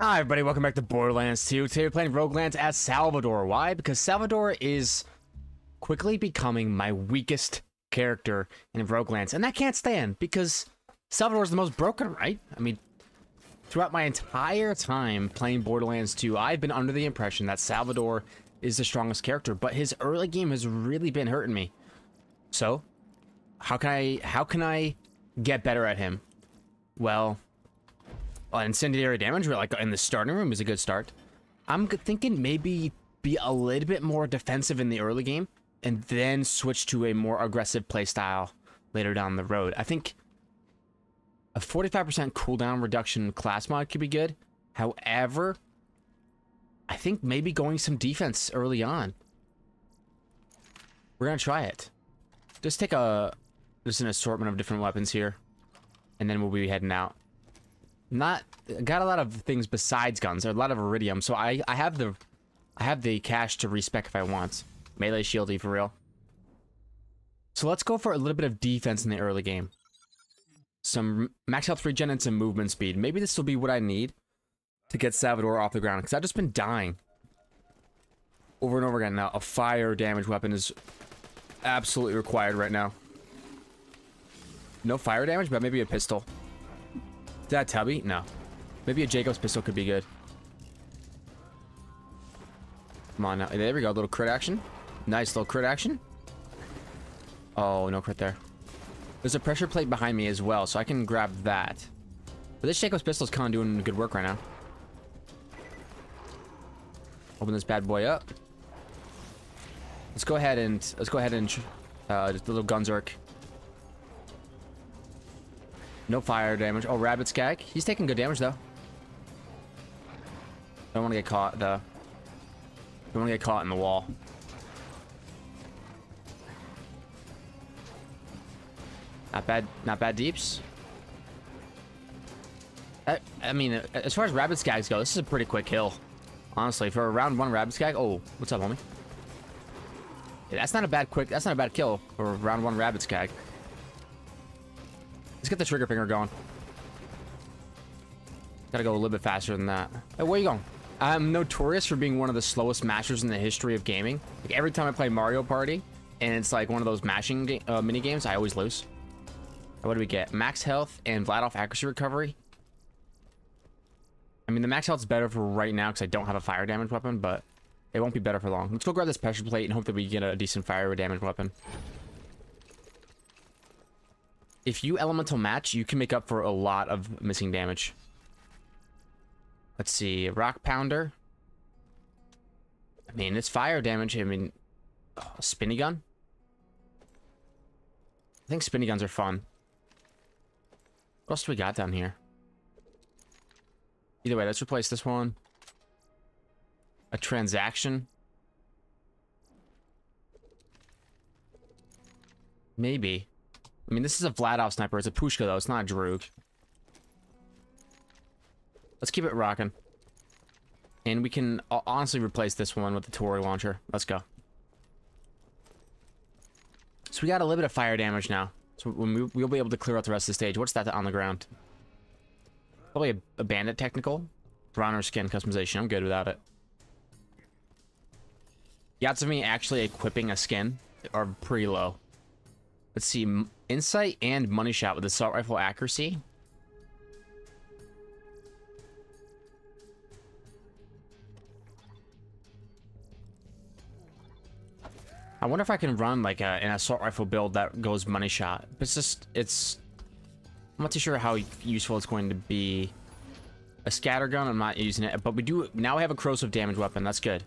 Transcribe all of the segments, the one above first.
Hi everybody, welcome back to Borderlands 2. Today we're playing Roguelands as Salvador. Why? Because Salvador is quickly becoming my weakest character in Roguelands. And that can't stand because Salvador is the most broken, right? I mean, throughout my entire time playing Borderlands 2, I've been under the impression that Salvador is the strongest character, but his early game has really been hurting me. So, how can I how can I get better at him? Well, uh, incendiary damage, like in the starting room, is a good start. I'm thinking maybe be a little bit more defensive in the early game and then switch to a more aggressive playstyle later down the road. I think a 45% cooldown reduction class mod could be good. However, I think maybe going some defense early on. We're gonna try it. Just take a just an assortment of different weapons here, and then we'll be heading out not got a lot of things besides guns. There's a lot of iridium, so I I have the I have the cash to respec if I want. Melee shieldy for real. So let's go for a little bit of defense in the early game. Some max health regen and some movement speed. Maybe this will be what I need to get Salvador off the ground because I've just been dying over and over again. Now a fire damage weapon is absolutely required right now. No fire damage, but maybe a pistol. That Tubby? No. Maybe a Jakobs pistol could be good. Come on now. There we go. A little crit action. Nice little crit action. Oh, no crit there. There's a pressure plate behind me as well, so I can grab that. But this Jakobs pistol is kind of doing good work right now. Open this bad boy up. Let's go ahead and let's go ahead and uh, just a little Gunzerk. No fire damage. Oh, Rabid Skag. He's taking good damage, though. Don't want to get caught, though. Don't want to get caught in the wall. Not bad. Not bad deeps. I, I mean, as far as Rabid Skags go, this is a pretty quick kill. Honestly, for a round one Rabid Skag. Oh, what's up, homie? Yeah, that's not a bad quick. That's not a bad kill for round one Rabid Skag. Let's get the trigger finger going. Gotta go a little bit faster than that. Hey, where you going? I'm notorious for being one of the slowest mashers in the history of gaming. Like every time I play Mario Party, and it's like one of those mashing uh, mini games, I always lose. What do we get? Max health and Vladof accuracy recovery. I mean, the max health's better for right now because I don't have a fire damage weapon, but it won't be better for long. Let's go grab this pressure plate and hope that we get a decent fire damage weapon if you elemental match, you can make up for a lot of missing damage. Let's see, rock pounder. I mean, it's fire damage. I mean, oh, spinny gun. I think spinny guns are fun. What else do we got down here? Either way, let's replace this one. A transaction. Maybe. I mean, this is a Vladof sniper. It's a Pushka, though. It's not a Droog. Let's keep it rocking. And we can uh, honestly replace this one with the Torgue launcher. Let's go. So we got a little bit of fire damage now. So we, will be able to clear out the rest of the stage. What's that on the ground? Probably a, a bandit technical. Bronner skin customization. I'm good without it. Me actually equipping a skin are pretty low. Let's see. Insight and money shot with assault rifle accuracy. I wonder if I can run like a, an assault rifle build that goes money shot. It's just, it's... I'm not too sure how useful it's going to be. A scatter gun, I'm not using it, but we do, now we have a corrosive damage weapon, that's good.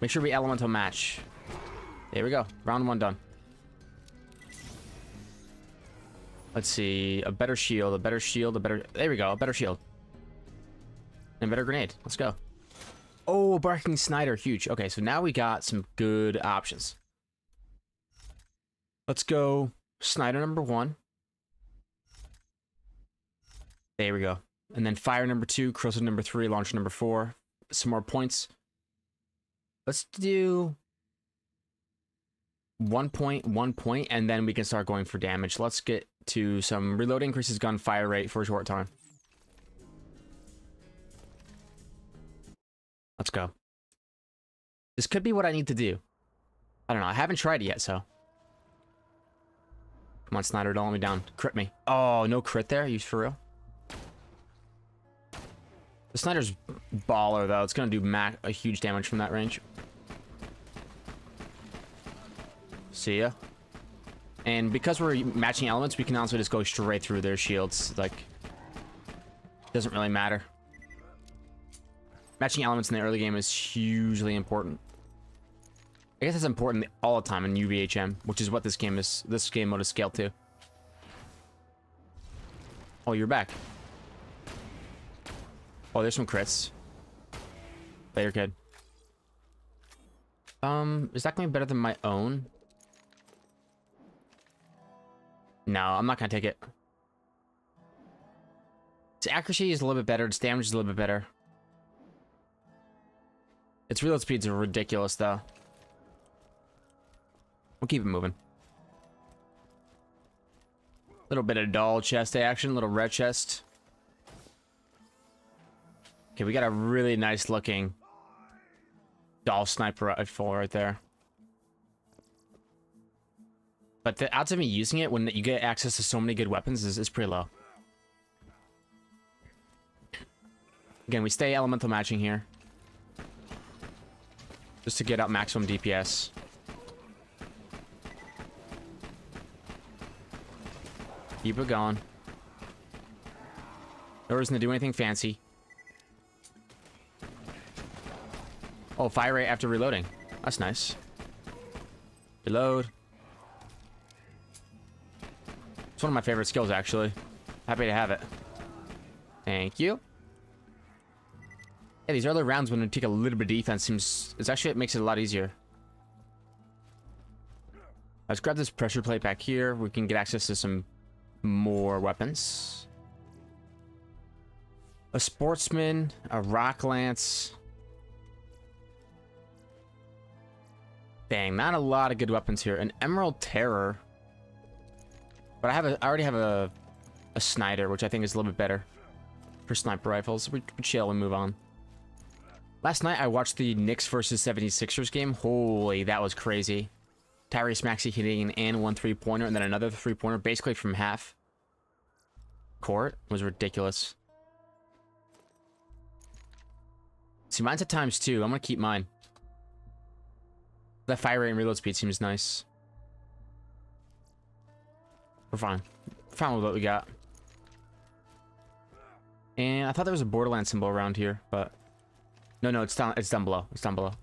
Make sure we elemental match. There we go, round one done. Let's see. A better shield, a better shield, a better... There we go, a better shield. And a better grenade. Let's go. Oh, Barking Snyder. huge. Okay, so now we got some good options. Let's go Snyder number one. There we go. And then fire number two, corrosive number three, launcher number four. Some more points. Let's do one point, one point, and then we can start going for damage. Let's get to some reload increases gun fire rate for a short time. Let's go. This could be what I need to do. I don't know. I haven't tried it yet, so. Come on, Snyder. Don't let me down. Crit me. Oh, no crit there? Are you for real? The Snyder's baller, though. It's going to do mac a huge damage from that range. See ya. And because we're matching elements, we can also just go straight through their shields. Like, doesn't really matter. Matching elements in the early game is hugely important. I guess it's important all the time in UVHM, which is what this game is. This game mode is scaled to. Oh, you're back. Oh, there's some crits. Later, kid. Um, is that going to be better than my own? No, I'm not going to take it. Its accuracy is a little bit better. Its damage is a little bit better. Its reload speeds are ridiculous, though. We'll keep it moving. Little bit of Dahl chest action, little red chest. Okay, we got a really nice looking Dahl sniper rifle right there. But the odds of me using it when you get access to so many good weapons is, is pretty low. Again, we stay elemental matching here. Just to get out maximum DPS. Keep it going. No reason to do anything fancy. Oh, fire rate after reloading. That's nice. Reload. It's one of my favorite skills, actually. Happy to have it. Thank you. Yeah, these early rounds when we take a little bit of defense seems... It's actually, it makes it a lot easier. Let's grab this pressure plate back here. We can get access to some more weapons. A sportsman, a rock lance. Dang, not a lot of good weapons here. An emerald terror. But I have a, I already have a, a Snider, which I think is a little bit better for sniper rifles. We, we chill and move on. Last night I watched the Knicks versus 76ers game. Holy, that was crazy. Tyrese Maxey hitting an and one three-pointer and then another three-pointer basically from half court was ridiculous. See, mine's at times two. I'm gonna keep mine. That fire rate and reload speed seems nice. We're fine. Fine with what we got. And I thought there was a Borderlands symbol around here, but no, no, it's down. It's down below. It's down below. All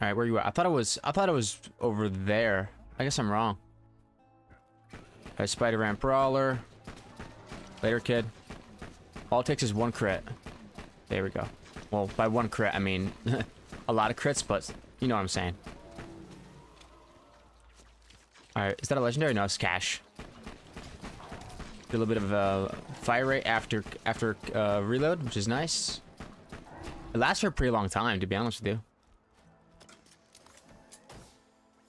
right, where you at? I thought it was. I thought it was over there. I guess I'm wrong. Right, Spider Ramp Brawler. Later, kid. All it takes is one crit. There we go. Well, by one crit, I mean a lot of crits, but you know what I'm saying. Alright, is that a legendary? No, it's cash. a little bit of a fire rate after after uh, reload, which is nice. It lasts for a pretty long time, to be honest with you.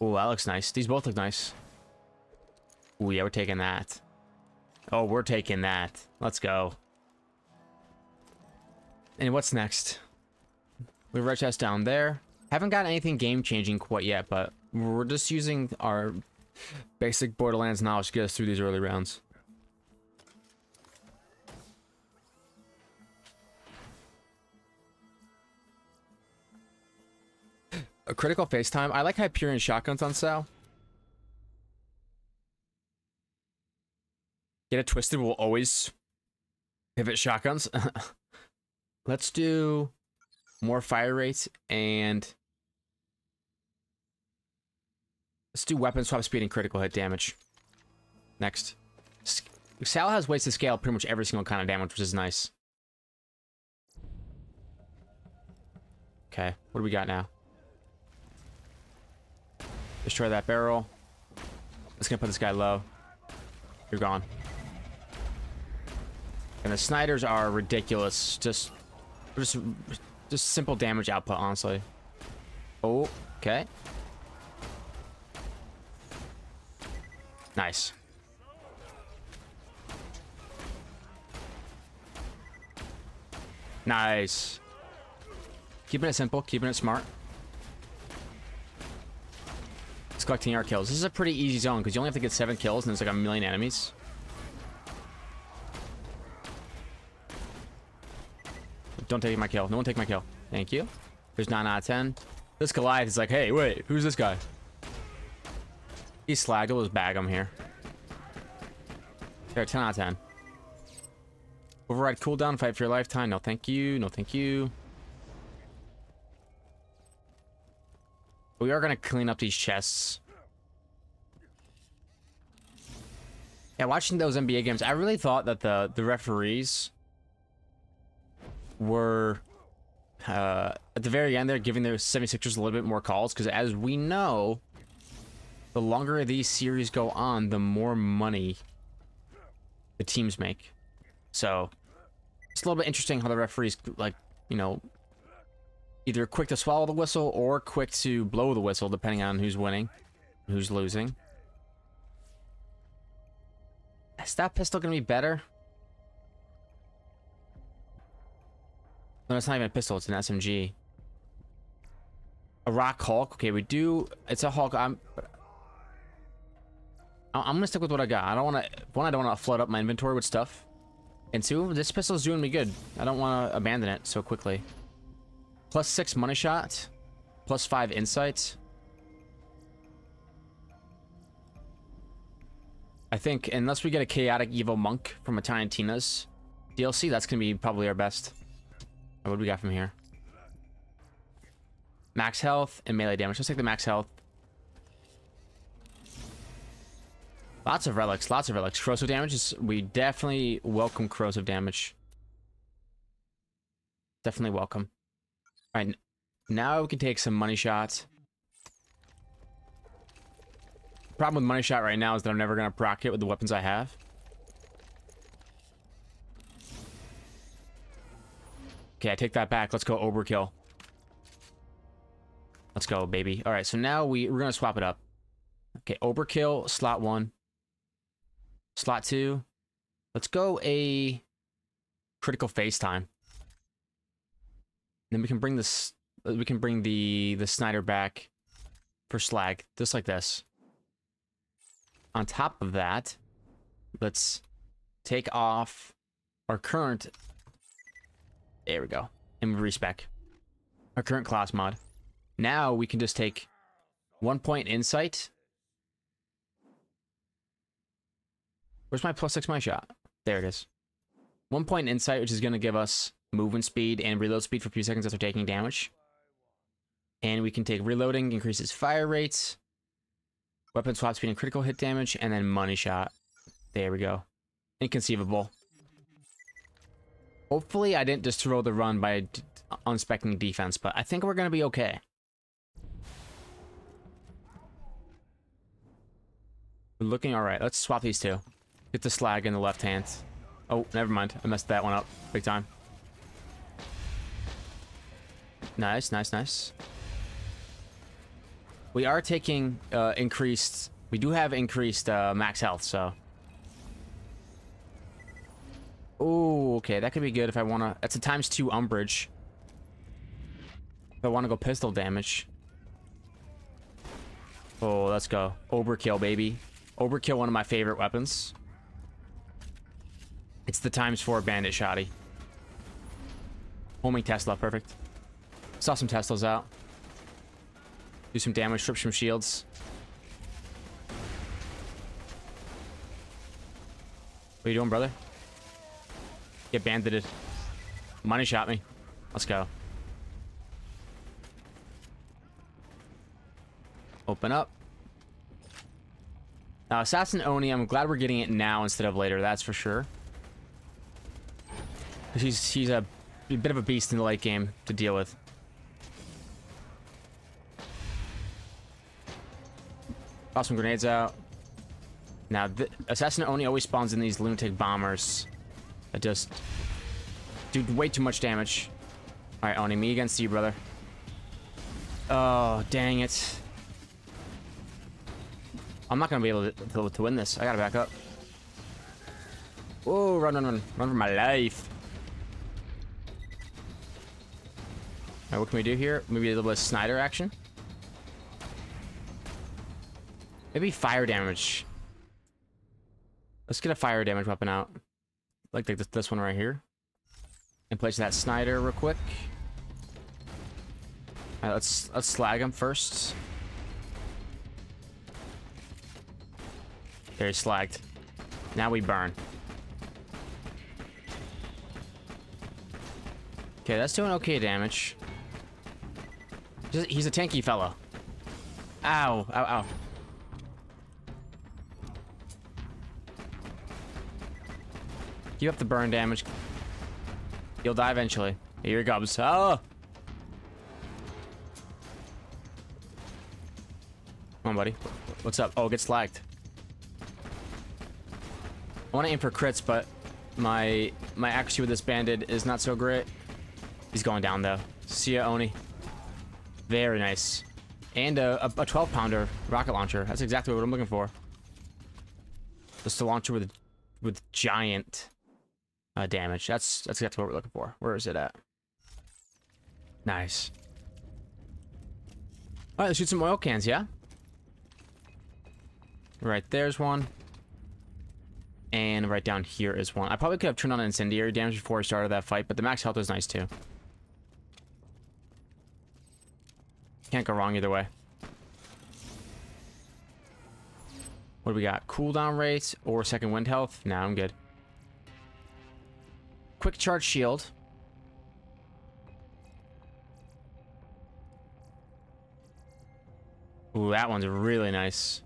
Oh, that looks nice. These both look nice. Oh, yeah, we're taking that. Oh, we're taking that. Let's go. And what's next? We have red chest down there. Haven't got anything game-changing quite yet, but we're just using our basic Borderlands knowledge to get us through these early rounds. A critical FaceTime. I like Hyperion shotguns on sale. Get it twisted, we'll always pivot shotguns. Let's do more fire rates and let's do weapon swap speed and critical hit damage. Next. Sal has ways to scale pretty much every single kind of damage, which is nice. Okay, what do we got now? Destroy that barrel. It's gonna put this guy low. You're gone. And the Sniders are ridiculous. Just, just, just simple damage output, honestly. Oh, okay. Nice. Nice. Keeping it simple, keeping it smart. It's collecting our kills. This is a pretty easy zone because you only have to get seven kills and there's like a million enemies. Don't take my kill. No one take my kill. Thank you. There's 9 out of 10. This Goliath is like, hey, wait, who's this guy? He's slagged. We'll just bag him here. There, 10 out of 10. Override cooldown, fight for your lifetime. No, thank you. No, thank you. We are going to clean up these chests. Yeah, watching those NBA games, I really thought that the, the referees were uh, at the very end they're giving their 76ers a little bit more calls because as we know the longer these series go on the more money the teams make so it's a little bit interesting how the referees like you know either quick to swallow the whistle or quick to blow the whistle depending on who's winning who's losing is that pistol gonna be better No, it's not even a pistol. It's an SMG. A rock Hulk. Okay, we do. It's a Hulk. I'm. I'm gonna stick with what I got. I don't want to. One, I don't want to flood up my inventory with stuff. And two, this pistol's doing me good. I don't want to abandon it so quickly. Plus six money shot. Plus five insights. I think unless we get a chaotic evil monk from Tiny Tina's DLC, that's gonna be probably our best. What do we got from here? Max health and melee damage. Let's take the max health. Lots of relics, lots of relics. Corrosive damage is, we definitely welcome corrosive damage. Definitely welcome. All right, now we can take some money shots. Problem with money shot right now is that I'm never gonna proc it with the weapons I have. Okay, I take that back. Let's go overkill. Let's go, baby. All right, so now we, we're going to swap it up. Okay, overkill, slot one. Slot two. Let's go a critical face time. Then we can bring this, we can bring the, the Sniper back for slag, just like this. On top of that, let's take off our current there we go. And we respec. Our current class mod. Now we can just take one point insight. Where's my plus six my shot? There it is. One point insight, which is going to give us movement speed and reload speed for a few seconds after taking damage. And we can take reloading, increases fire rates, weapon swap speed and critical hit damage, and then money shot. There we go. Inconceivable. Hopefully I didn't just throw the run by unspecking defense, but I think we're going to be okay. We're looking alright. Let's swap these two. Get the slag in the left hand. Oh, never mind. I messed that one up. Big time. Nice, nice, nice. We are taking uh, increased... We do have increased uh, max health, so... Oh, okay. That could be good if I want to... That's a times two umbrage. If I want to go pistol damage. Oh, let's go. Overkill, baby. Overkill, one of my favorite weapons. It's the times four bandit shotty. Homing Tesla, perfect. Saw some Teslas out. Do some damage, strip some shields. What are you doing, brother? Get bandited. Money shot me. Let's go. Open up. Now, Assassin Oney, I'm glad we're getting it now instead of later, that's for sure. She's, she's a, a bit of a beast in the late game to deal with. Toss some grenades out. Now, the, Assassin Oney always spawns in these lunatic bombers. that just do way too much damage. All right, Oney, me against you, brother. Oh, dang it. I'm not gonna be able to, to, to win this. I gotta back up. Whoa, run, run, run. Run for my life. Alright, what can we do here? Maybe a little bit of Snyder action. Maybe fire damage. Let's get a fire damage weapon out. Like, this, this one right here. And place that Snyder real quick. Alright, let's let's slag him first. There, he's slagged. Now we burn. Okay, that's doing okay damage. He's a tanky fellow. Ow, ow, ow. Keep up the burn damage. You'll die eventually. Here he comes. Oh! Come on, buddy. What's up? Oh, get slacked. I want to aim for crits, but my my accuracy with this bandit is not so great. He's going down, though. See ya, Oney. Very nice. And a, a, a 12 pounder rocket launcher. That's exactly what I'm looking for. Just a launcher with with giant uh, damage. That's that's exactly what we're looking for. Where is it at? Nice. All right, let's shoot some oil cans, yeah? Right there's one. And right down here is one. I probably could have turned on incendiary damage before I started that fight, but the max health is nice too. Can't go wrong either way. What do we got? Cooldown rate or second wind health? Nah, I'm good. Quick charge shield. Ooh, that one's really nice.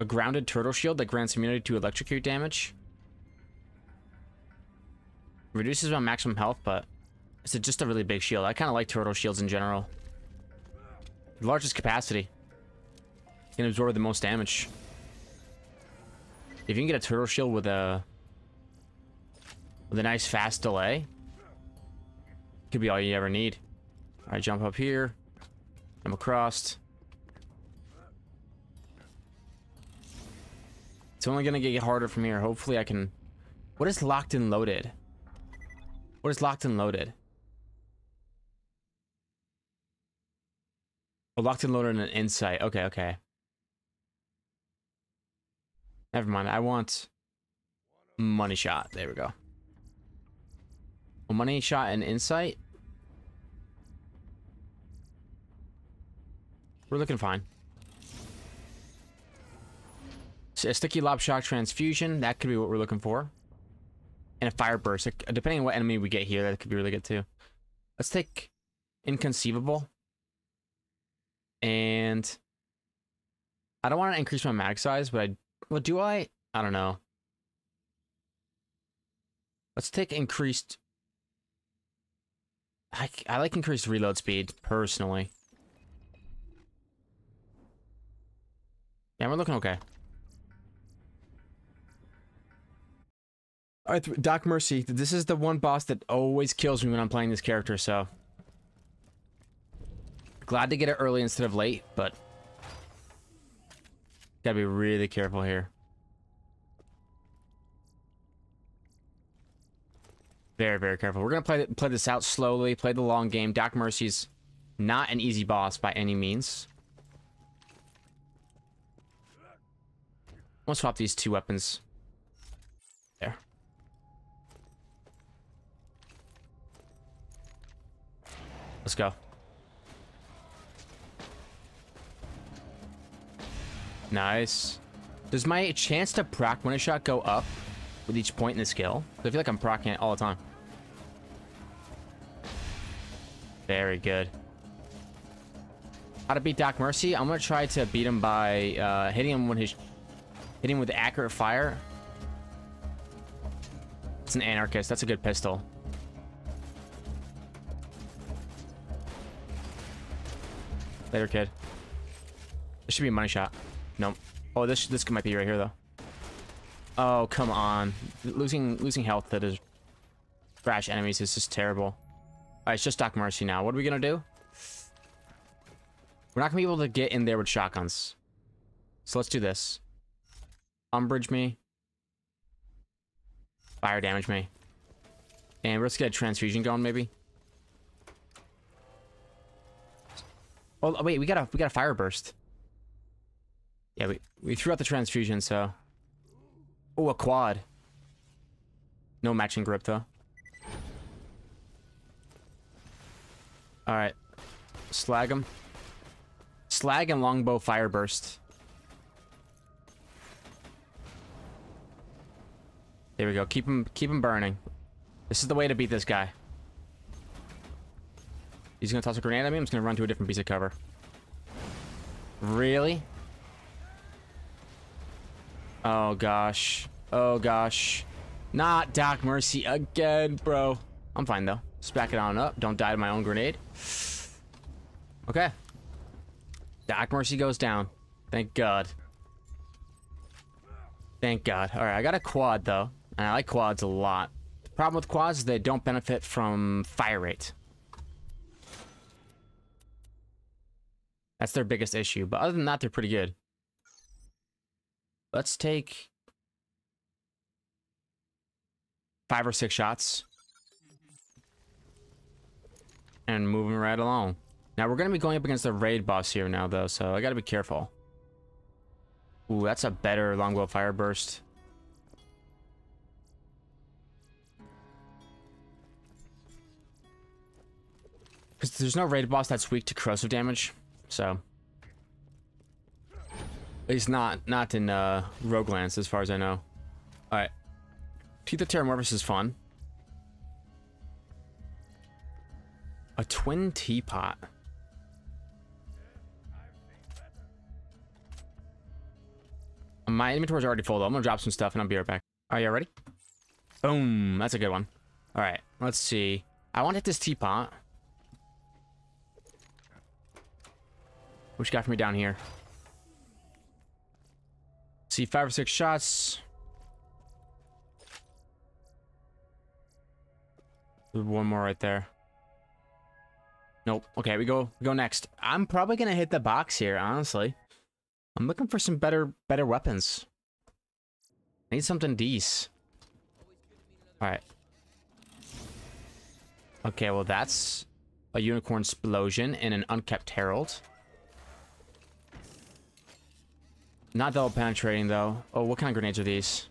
A grounded turtle shield that grants immunity to electrocute damage. Reduces my maximum health, but it's just a really big shield. I kind of like turtle shields in general. Largest capacity. Can absorb the most damage. If you can get a turtle shield with a with a nice fast delay, could be all you ever need. All right, jump up here. I'm across. It's only gonna get harder from here. Hopefully I can... What is locked and loaded? What is locked and loaded? Oh, locked and loaded and an insight. Okay, okay. Never mind. I want money shot. There we go. Money shot and insight. We're looking fine. So a sticky lob shock transfusion. That could be what we're looking for. And a fire burst. Depending on what enemy we get here, that could be really good too. Let's take inconceivable. And I don't want to increase my mag size, but I well, do I? I don't know. Let's take increased... I, I like increased reload speed, personally. Yeah, we're looking okay. Alright, Doc Mercy. This is the one boss that always kills me when I'm playing this character, so... Glad to get it early instead of late, but Gotta be really careful here. Very, very careful. We're gonna play play this out slowly, play the long game. Doc Mercy's not an easy boss by any means. I'm gonna swap these two weapons. There. Let's go. Nice. Does my chance to proc one shot go up with each point in the skill? I feel like I'm procking it all the time. Very good. How to beat Doc Mercy? I'm gonna try to beat him by uh, hitting him when his hitting him with accurate fire. It's an anarchist. That's a good pistol. Later, kid. This should be a money shot. Nope. Oh, this this might be right here though. Oh, come on. Losing losing health that is trash enemies is just terrible. Alright, it's just Doc Mercy now. What are we gonna do? We're not gonna be able to get in there with shotguns. So let's do this. Umbrage me. Fire damage me. And let's get a transfusion going, maybe. Oh wait, we got a we got a fire burst. Yeah, we we threw out the transfusion, so. Oh, a quad. No matching grip though. All right, slag him. Slag and longbow fire burst. There we go. Keep him keep him burning. This is the way to beat this guy. He's gonna toss a grenade at me. I'm just gonna run to a different piece of cover. Really? Oh gosh. Oh gosh. Not Doc Mercy again, bro. I'm fine though. Just back it on up. Don't die to my own grenade. Okay. Doc Mercy goes down. Thank God. Thank God. Alright, I got a quad though. And I like quads a lot. The problem with quads is they don't benefit from fire rate. That's their biggest issue. But other than that, they're pretty good. Let's take five or six shots. And moving right along. Now, we're going to be going up against the raid boss here now, though, so I got to be careful. Ooh, that's a better longbow fire burst. Because there's no raid boss that's weak to corrosive damage, so... At least not, not in uh, Roguelands, as far as I know. Alright. Teeth of Terramorphous is fun. A twin teapot. My inventory's already full, though. I'm gonna drop some stuff and I'll be right back. Are you ready? Boom. That's a good one. Alright, let's see. I want to hit this teapot. Which got for me down here? See, five or six shots. one more right there. Nope. Okay, we go we go next. I'm probably gonna hit the box here, honestly. I'm looking for some better better weapons. I need something decent. Alright. Okay, well that's a unicorn explosion and an Unkempt Harold. Not double penetrating though. Oh, what kind of grenades are these?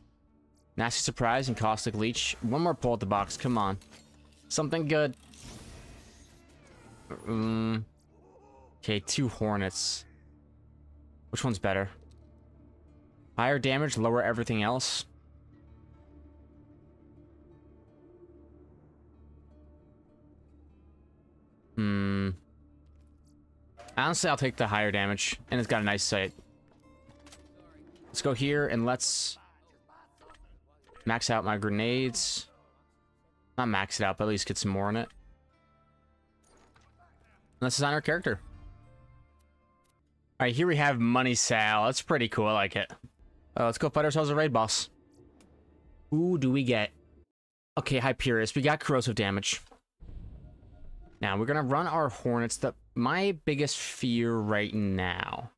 Nasty surprise and caustic leech. One more pull at the box. Come on. Something good. Um, okay, two hornets. Which one's better? Higher damage, lower everything else. Hmm. Honestly, I'll take the higher damage, and it's got a nice sight. Let's go here and let's max out my grenades. Not max it out, but at least get some more in it. Let's design our character. Alright, here we have Money Sal. That's pretty cool. I like it. Uh, let's go fight ourselves a raid boss. Who do we get? Okay, Hyperius. We got corrosive damage. Now, we're going to run our Hornets. The, my biggest fear right now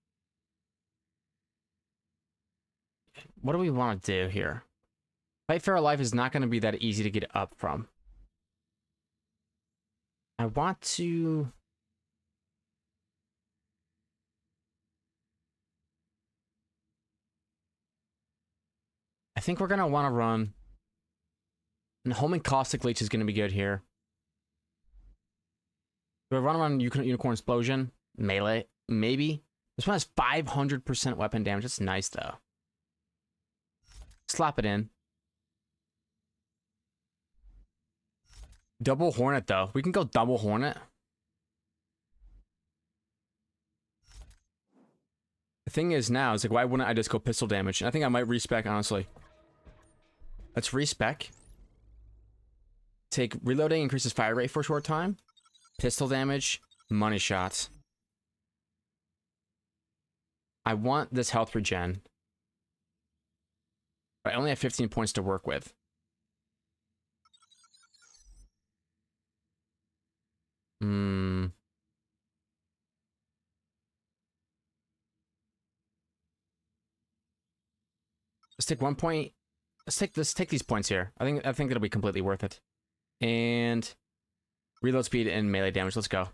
what do we want to do here? Fight for our life is not going to be that easy to get up from. I want to... I think we're going to want to run... And homing Caustic Leech is going to be good here. Do I run around Unicorn Explosion? Melee? Maybe? This one has 500% weapon damage. That's nice, though. Slap it in. Double Hornet, though. We can go double Hornet. The thing is now, is like, why wouldn't I just go pistol damage? I think I might respec, honestly. Let's respec. Take reloading increases fire rate for a short time. Pistol damage, money shots. I want this health regen. I only have 15 points to work with. Hmm. Let's take one point. Let's take let's take these points here. I think I think it'll be completely worth it. And reload speed and melee damage. Let's go.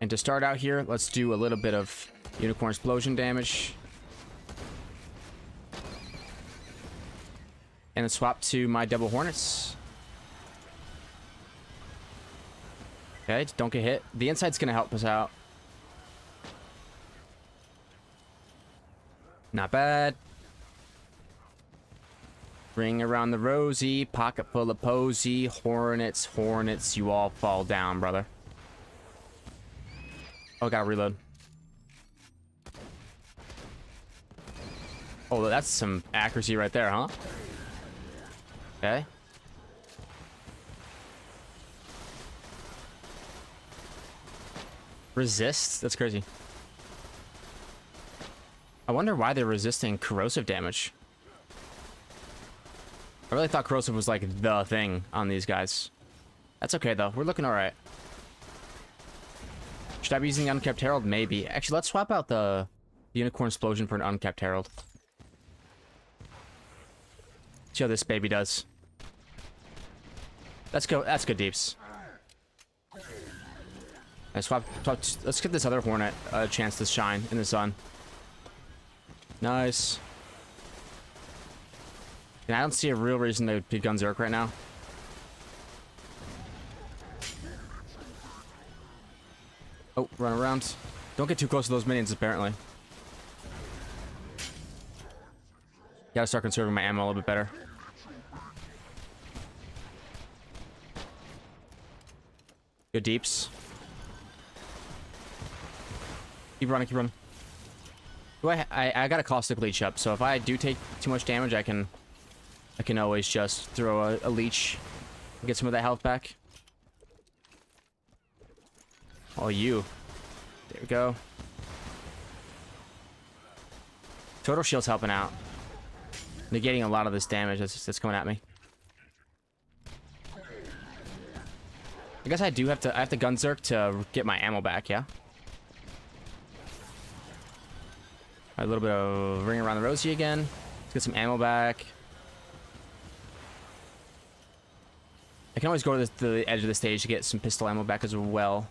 And to start out here, let's do a little bit of unicorn explosion damage. And swap to my double hornets. Okay, don't get hit. The inside's gonna help us out. Not bad. Ring around the rosy, pocket full of posy, hornets, hornets, you all fall down, brother. Oh, gotta reload. Oh, that's some accuracy right there, huh? Okay. Resist? That's crazy. I wonder why they're resisting corrosive damage. I really thought corrosive was like the thing on these guys. That's okay though. We're looking alright. Should I be using Unkempt Harold? Maybe. Actually, let's swap out the, the Unicorn Explosion for an Unkempt Harold. See how this baby does. Let's go. That's good deeps. I swap, swap. Let's give this other Hornet a chance to shine in the sun. Nice. And I don't see a real reason to be Gunzerk right now. Oh, run around. Don't get too close to those minions, apparently. Gotta start conserving my ammo a little bit better. Good deeps. Keep running, keep running. Do I, I, I got a caustic leech up, so if I do take too much damage, I can, I can always just throw a, a leech, get some of that health back. Oh, you. There we go. Total shield's helping out. Negating a lot of this damage that's, that's coming at me. I guess I do have to, I have to Gunzerk to get my ammo back, yeah? A little bit of ring around the rosy again. Let's get some ammo back. I can always go to the, the edge of the stage to get some pistol ammo back as well.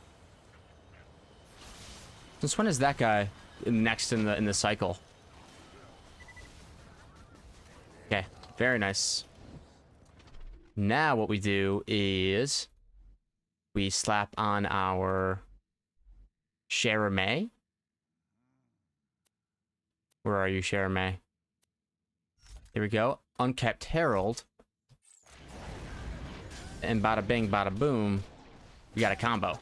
Since when is that guy next in the in the cycle? Okay, very nice. Now what we do is we slap on our May. Where are you, May? Here we go. Unkempt Harold. And bada bing, bada boom. We got a combo.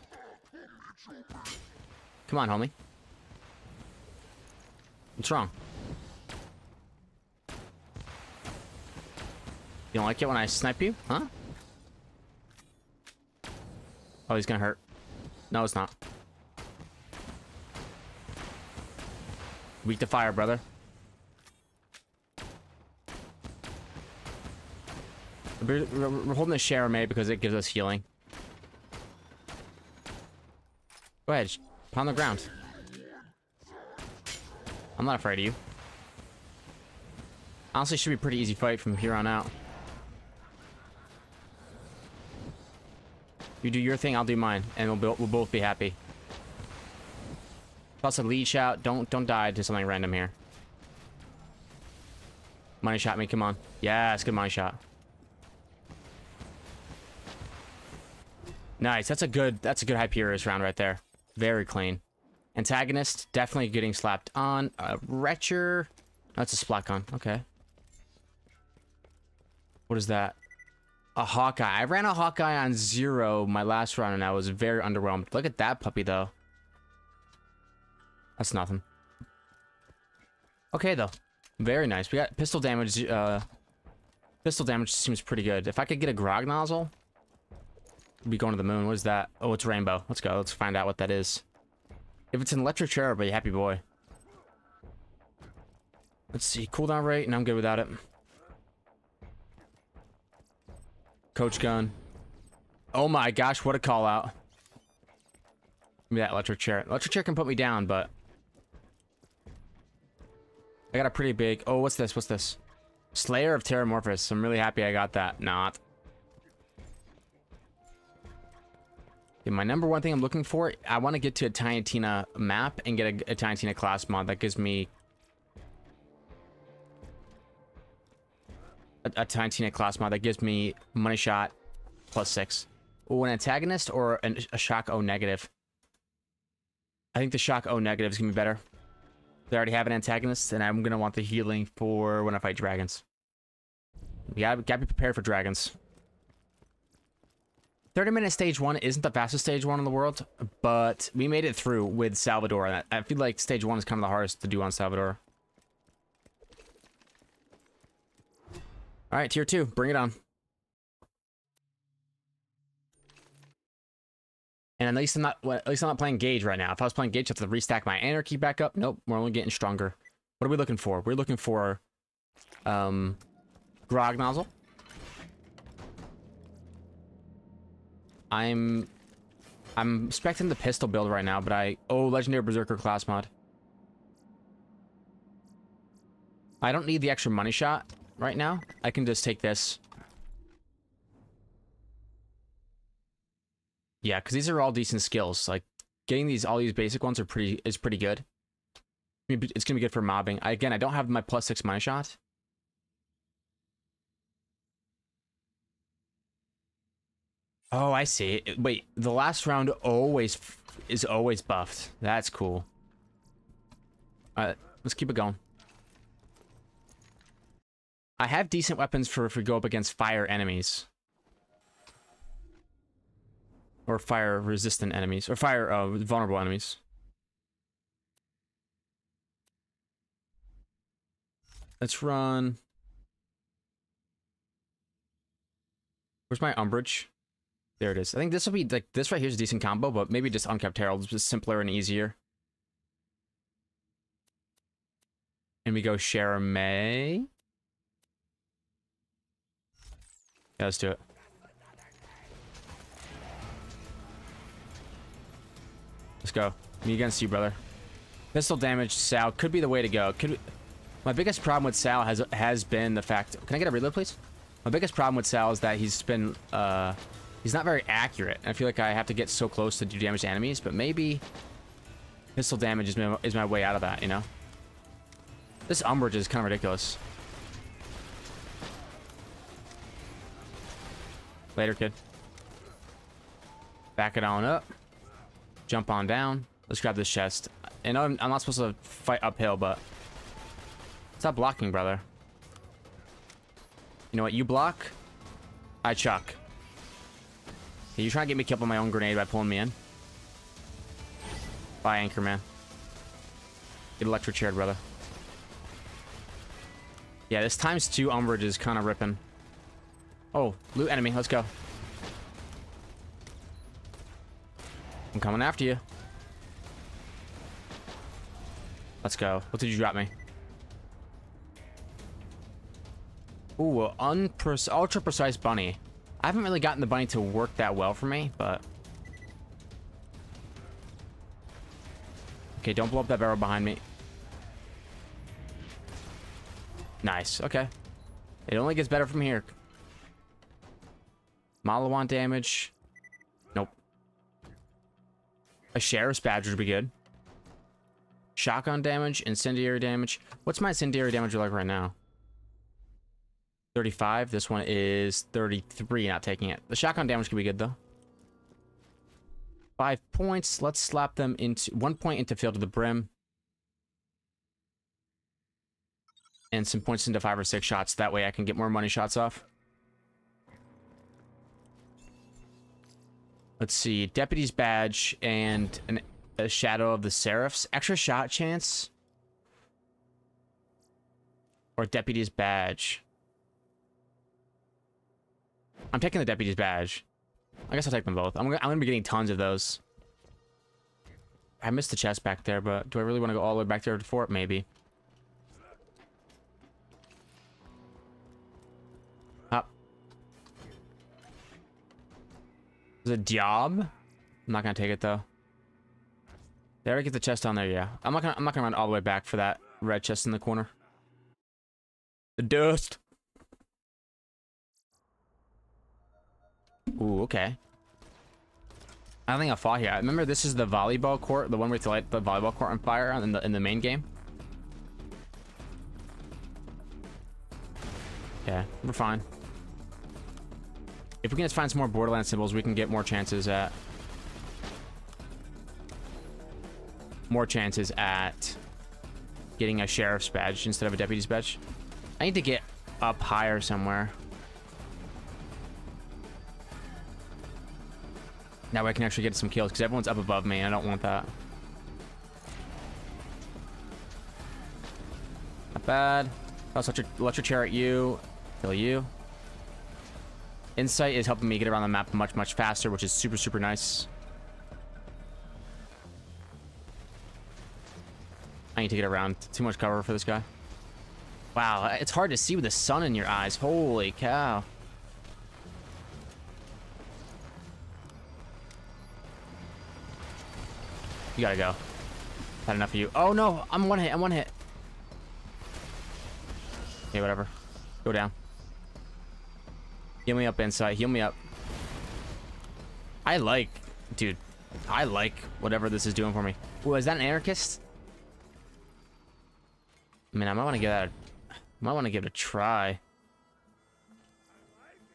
Come on, homie. What's wrong? You don't like it when I snipe you? Huh? Oh, he's gonna hurt. No, it's not. Weak to fire, brother. We're, holding the Cherame because it gives us healing. Go ahead, pound the ground. I'm not afraid of you. Honestly, should be pretty easy fight from here on out. You do your thing, I'll do mine, and we'll, we'll both be happy. Plus a lead shot. Don't don't die to something random here. Money shot me. Come on. Yeah, it's good money shot. Nice. That's a good. That's a good Hyperius round right there. Very clean. Antagonist definitely getting slapped on. Uh, a Retcher. That's a Splatkon. Okay. What is that? A Hawkeye. I ran a Hawkeye on zero my last run, and I was very underwhelmed. Look at that puppy though. That's nothing. Okay, though. Very nice. We got pistol damage. Uh, pistol damage seems pretty good. If I could get a grog nozzle, we'd be going to the moon. What is that? Oh, it's rainbow. Let's go. Let's find out what that is. If it's an electric chair, I'll be happy boy. Let's see. Cooldown rate, and I'm good without it. Coach gun. Oh my gosh, what a call out. Give me that electric chair. Electric chair can put me down, but I got a pretty big... Oh, what's this? What's this? Slayer of Terramorphous. I'm really happy I got that. Not. Okay, my number one thing I'm looking for, I want to get to a Tiny Tina map and get a, a Tiny Tina class mod that gives me a, a class mod that gives me money shot plus six. Ooh, an antagonist or an, a shock O negative. I think the shock O negative is gonna be better. They already have an antagonist, and I'm gonna want the healing for when I fight dragons. We gotta, gotta be prepared for dragons. 30 minute stage one isn't the fastest stage one in the world, but we made it through with Salvador. I feel like stage one is kind of the hardest to do on Salvador. All right, tier two, bring it on. And at least I'm not, well, at least I'm not playing Gaige right now. If I was playing Gaige, I have to restack my Anarchy back up. Nope, we're only getting stronger. What are we looking for? We're looking for, um, Grog Nozzle. I'm I'm expecting the pistol build right now, but I oh legendary berserker class mod. I don't need the extra money shot right now. I can just take this. Yeah, because these are all decent skills. Like getting these all these basic ones are pretty is pretty good. It's gonna be good for mobbing. I, again, I don't have my plus six money shot. Oh, I see. Wait, the last round always is always buffed. That's cool. Alright, let's keep it going. I have decent weapons for if we go up against fire enemies. Or fire resistant enemies. Or fire uh, vulnerable enemies. Let's run. Where's my umbrage? There it is. I think this will be like this right here is a decent combo, but maybe just Unkempt Harold is simpler and easier. And we go May. Yeah, let's do it. Let's go. Me against you, brother. Pistol damage, Sal, could be the way to go. Could My biggest problem with Sal has has been the fact... Can I get a reload, please? My biggest problem with Sal is that he's been... Uh, He's not very accurate. I feel like I have to get so close to do damage to enemies, but maybe pistol damage is my, is my way out of that, you know? This umbrage is kind of ridiculous. Later, kid. Back it on up. Jump on down. Let's grab this chest. And I'm, I'm not supposed to fight uphill, but... Stop blocking, brother. You know what? You block. I chuck. You trying to get me killed by my own grenade by pulling me in? Bye, Anchorman. Get electric chaired, brother. Yeah, this times two umbrage is kind of ripping. Oh, loot enemy. Let's go. I'm coming after you. Let's go. What did you drop me? Ooh, ultra precise bunny. I haven't really gotten the bunny to work that well for me, but... Okay, don't blow up that barrel behind me. Nice, okay. It only gets better from here. Maliwan damage. Nope. A Sheriff's Badge would be good. Shotgun damage, incendiary damage. What's my incendiary damage like right now? 35. This one is 33, not taking it. The shotgun damage could be good, though. Five points. Let's slap them into... One point into Filled to the Brim. And some points into five or six shots. That way I can get more money shots off. Let's see. Deputy's Badge and an, a Shadow of the Seraphs. Extra shot chance. Or Deputy's Badge. I'm taking the deputy's badge. I guess I'll take them both. I'm I'm gonna be getting tons of those. I missed the chest back there, but do I really want to go all the way back there to fort? Maybe. Is it job? I'm not gonna take it though. There, I get the chest on there. Yeah, I'm not gonna. I'm not gonna run all the way back for that red chest in the corner. The dust. Ooh, okay. I don't think I fought here. I remember this is the volleyball court, the one where you light the volleyball court on fire in the in the main game. Yeah, we're fine. If we can just find some more Borderlands symbols, we can get more chances at... More chances at getting a sheriff's badge instead of a deputy's badge. I need to get up higher somewhere. Way I can actually get some kills, because everyone's up above me, I don't want that. Not bad. I'll let your, let your chair at you. Kill you. Incite is helping me get around the map much, much faster, which is super, super nice. I need to get around. Too much cover for this guy. Wow, uh, it's hard to see with the sun in your eyes. Holy cow. You gotta go. Had enough of you. Oh no, I'm one hit, I'm one hit. Okay, whatever. Go down. Heal me up inside. Heal me up. I like, dude, I like whatever this is doing for me. Ooh, is that an anarchist? I mean, I might want to give that, might want to give it a try.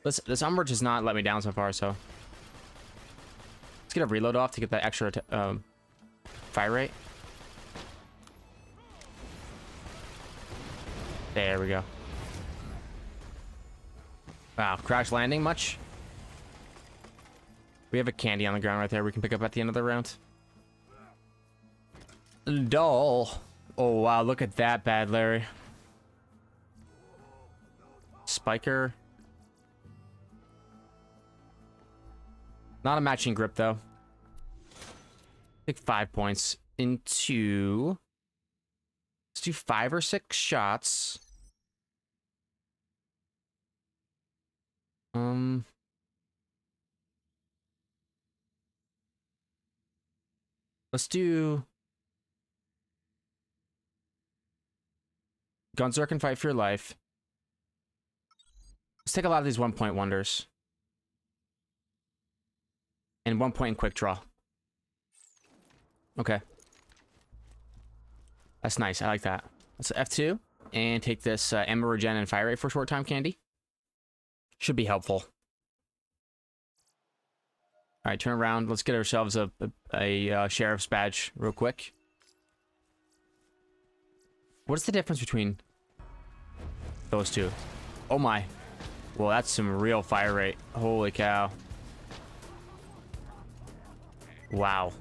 This, this Umbrage has not let me down so far, so. Let's get a reload off to get that extra um, fire rate. There we go. Wow, crash landing much? We have a candy on the ground right there we can pick up at the end of the round. Doll. Oh, wow, look at that bad, Larry. Spiker. Not a matching grip, though. Take five points into... Let's do five or six shots. Um. Let's do. Gunzerk and fight for your life. Let's take a lot of these one point wonders. And one point in quick draw. Okay. That's nice. I like that. Let's F2 and take this uh, Regen and Fire Rate for short time candy. Should be helpful. All right, turn around. Let's get ourselves a, a, a uh, sheriff's badge real quick. What's the difference between those two? Oh my. Well, that's some real fire rate. Holy cow. Wow.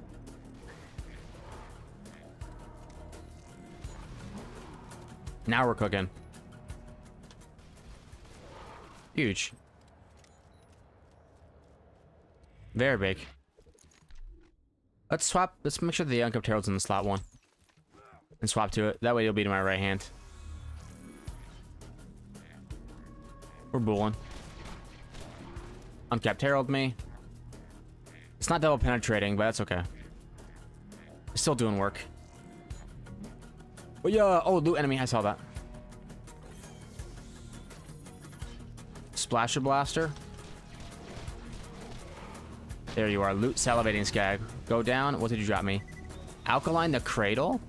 Now we're cooking. Huge. Very big. Let's swap. Let's make sure the Unkempt Harold's in the slot one. And swap to it. That way you'll be to my right hand. We're bulling. Unkempt Harold me. It's not double penetrating, but that's okay. Still doing work. But yeah, oh, loot enemy, I saw that. Splasher Blaster. There you are. Loot Salivating Skag. Go down. What did you drop me? Alkaline the Cradle?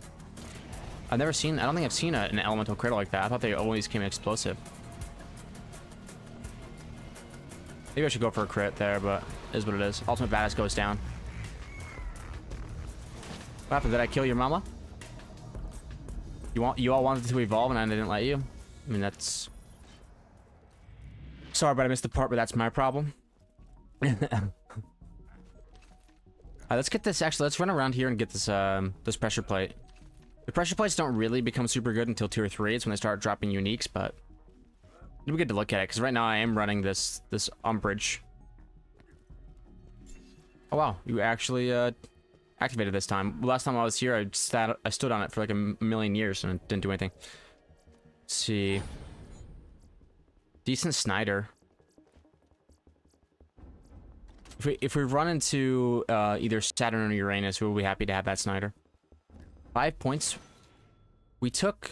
I've never seen... I don't think I've seen a, an Elemental Cradle like that. I thought they always came explosive. Maybe I should go for a crit there, but is what it is. Ultimate Badass goes down. What happened? Did I kill your mama? You want you all wanted to evolve and I didn't let you? I mean, that's Sorry, but I missed the part, but that's my problem. Let's get this. Actually, let's run around here and get this um this pressure plate. The pressure plates don't really become super good until tier three. It's when they start dropping uniques, but it'll be good to look at it because right now I am running this this Umbrage. Oh wow, you actually uh activated this time. Last time I was here, I sat I stood on it for like a million years and it didn't do anything. Let's see. Decent Snyder. If we, if we run into uh, either Saturn or Uranus, we'll be happy to have that Snyder. Five points. We took...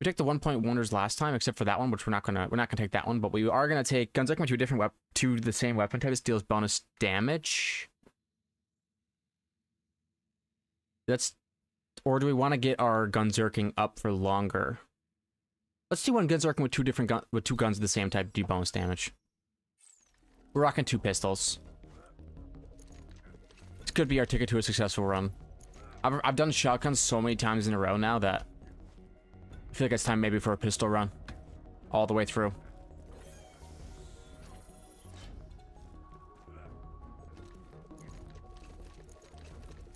We took the one point wonders last time, except for that one, which we're not gonna we're not gonna take that one, but we are gonna take Gunzerking to a different weapon to the same weapon type. It deals bonus damage. That's or do we want to get our Gunzerking up for longer? Let's see do one Gunzerking with two different gun with two guns of the same type do bonus damage. We're rocking two pistols. This could be our ticket to a successful run. I've, I've done shotguns so many times in a row now that I feel like it's time maybe for a pistol run. All the way through.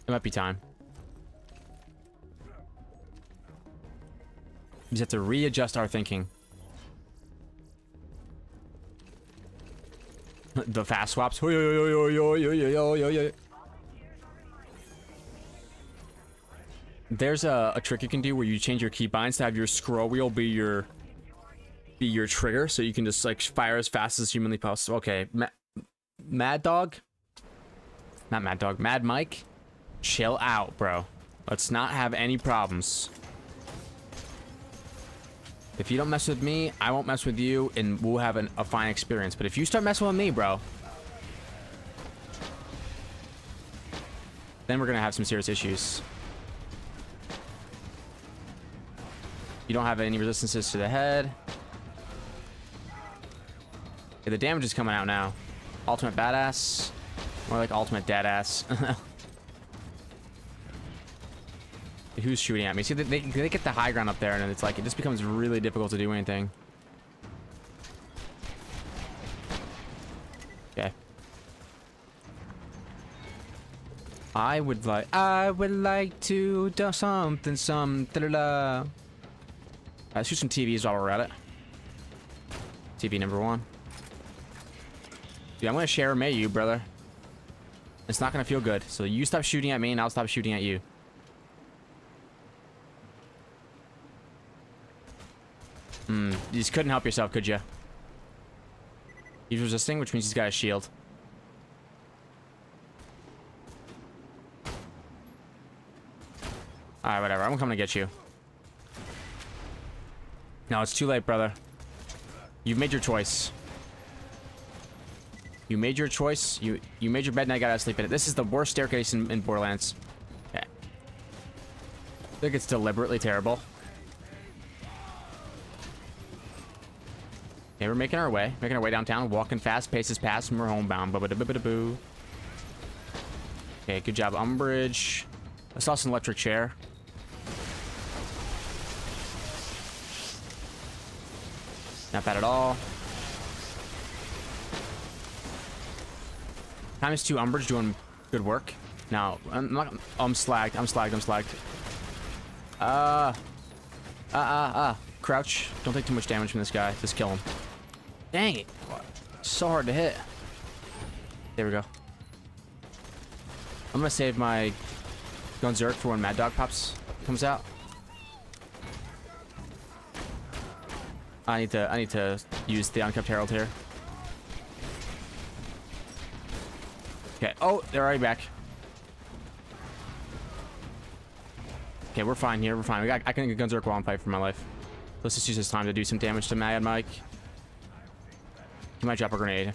It might be time. Just have to readjust our thinking. the fast swaps. There's a, a trick you can do where you change your keybinds to have your scroll wheel be your be your trigger, so you can just like fire as fast as humanly possible. Okay, Ma Mad Dog, not Mad Dog, Mad Mike, chill out, bro. Let's not have any problems. If you don't mess with me, I won't mess with you, and we'll have an, a fine experience. But if you start messing with me, bro, then we're gonna have some serious issues. You don't have any resistances to the head. Okay, the damage is coming out now. Ultimate badass. More like ultimate deadass. Who's shooting at me? See, they, they, get the high ground up there, and it's like, it just becomes really difficult to do anything. Okay. I would like, I would like to do something, some, da da da. Let's shoot some TVs while we're at it. TV number one. Dude, I'm gonna share May you, brother. It's not gonna feel good. So you stop shooting at me and I'll stop shooting at you. Hmm. You just couldn't help yourself, could you? He's resisting, which means he's got a shield. Alright, whatever. I'm coming to get you. No, it's too late, brother. You've made your choice. You made your choice. You you made your bed and I gotta sleep in it. This is the worst staircase in, in Borderlands. Okay. I think it's deliberately terrible. Okay, we're making our way. Making our way downtown. Walking fast. Paces past and we're homebound. Ba -ba -da -ba -da -boo. Okay, good job, Umbrage. I saw some electric chair. Not bad at all. Times two Umbrage doing good work. Now, I'm not, I'm slagged. I'm slagged. I'm slagged. Uh, uh, uh, uh. Crouch. Don't take too much damage from this guy. Just kill him. Dang it. So hard to hit. There we go. I'm gonna save my Gunzerk for when Mad Dog pops comes out. I need to I need to use the Unkempt Harold here. Okay. Oh, they're already back. Okay, we're fine here. We're fine. We got I can get Gunzerk while I'm fighting for my life. Let's just use this time to do some damage to Mad Mike. He might drop a grenade.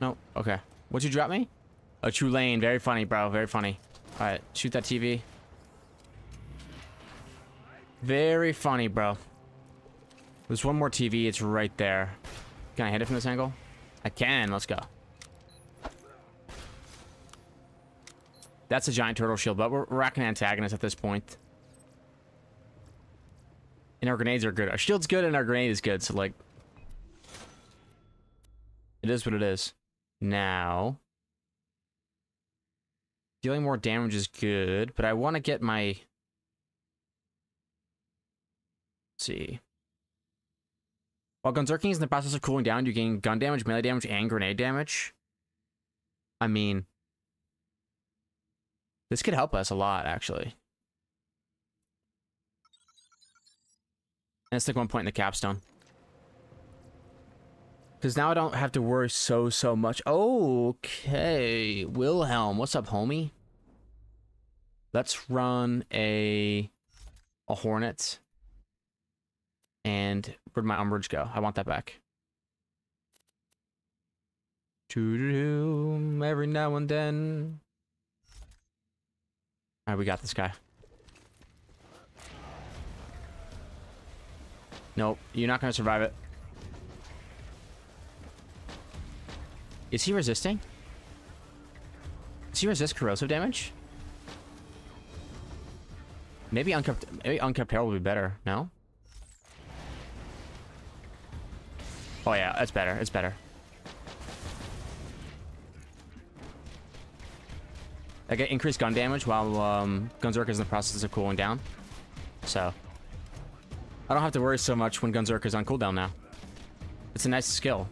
No. Okay. What'd you drop me? A true lane. Very funny, bro. Very funny. All right. Shoot that TV. Very funny, bro. There's one more TV. It's right there. Can I hit it from this angle? I can. Let's go. That's a giant turtle shield, but we're rocking antagonists at this point. And our grenades are good. Our shield's good and our grenade is good, so like... It is what it is. Now... Dealing more damage is good, but I want to get my... Let's see. While Gunzerking is in the process of cooling down, you gain gun damage, melee damage, and grenade damage. I mean... This could help us a lot, actually. And stick one point in the capstone. Because now I don't have to worry so, so much. Okay. Wilhelm. What's up, homie? Let's run a a Hornet. And where'd my Umbrage go? I want that back. Every now and then. Alright, we got this guy. Nope, you're not gonna survive it. Is he resisting? Does he resist corrosive damage? Maybe Unkempt maybe Unkempt Harold would be better, no? Oh yeah, that's better. It's better. I get increased gun damage while um, Gunzerk is in the process of cooling down. So, I don't have to worry so much when Gunzerk is on cooldown now. It's a nice skill.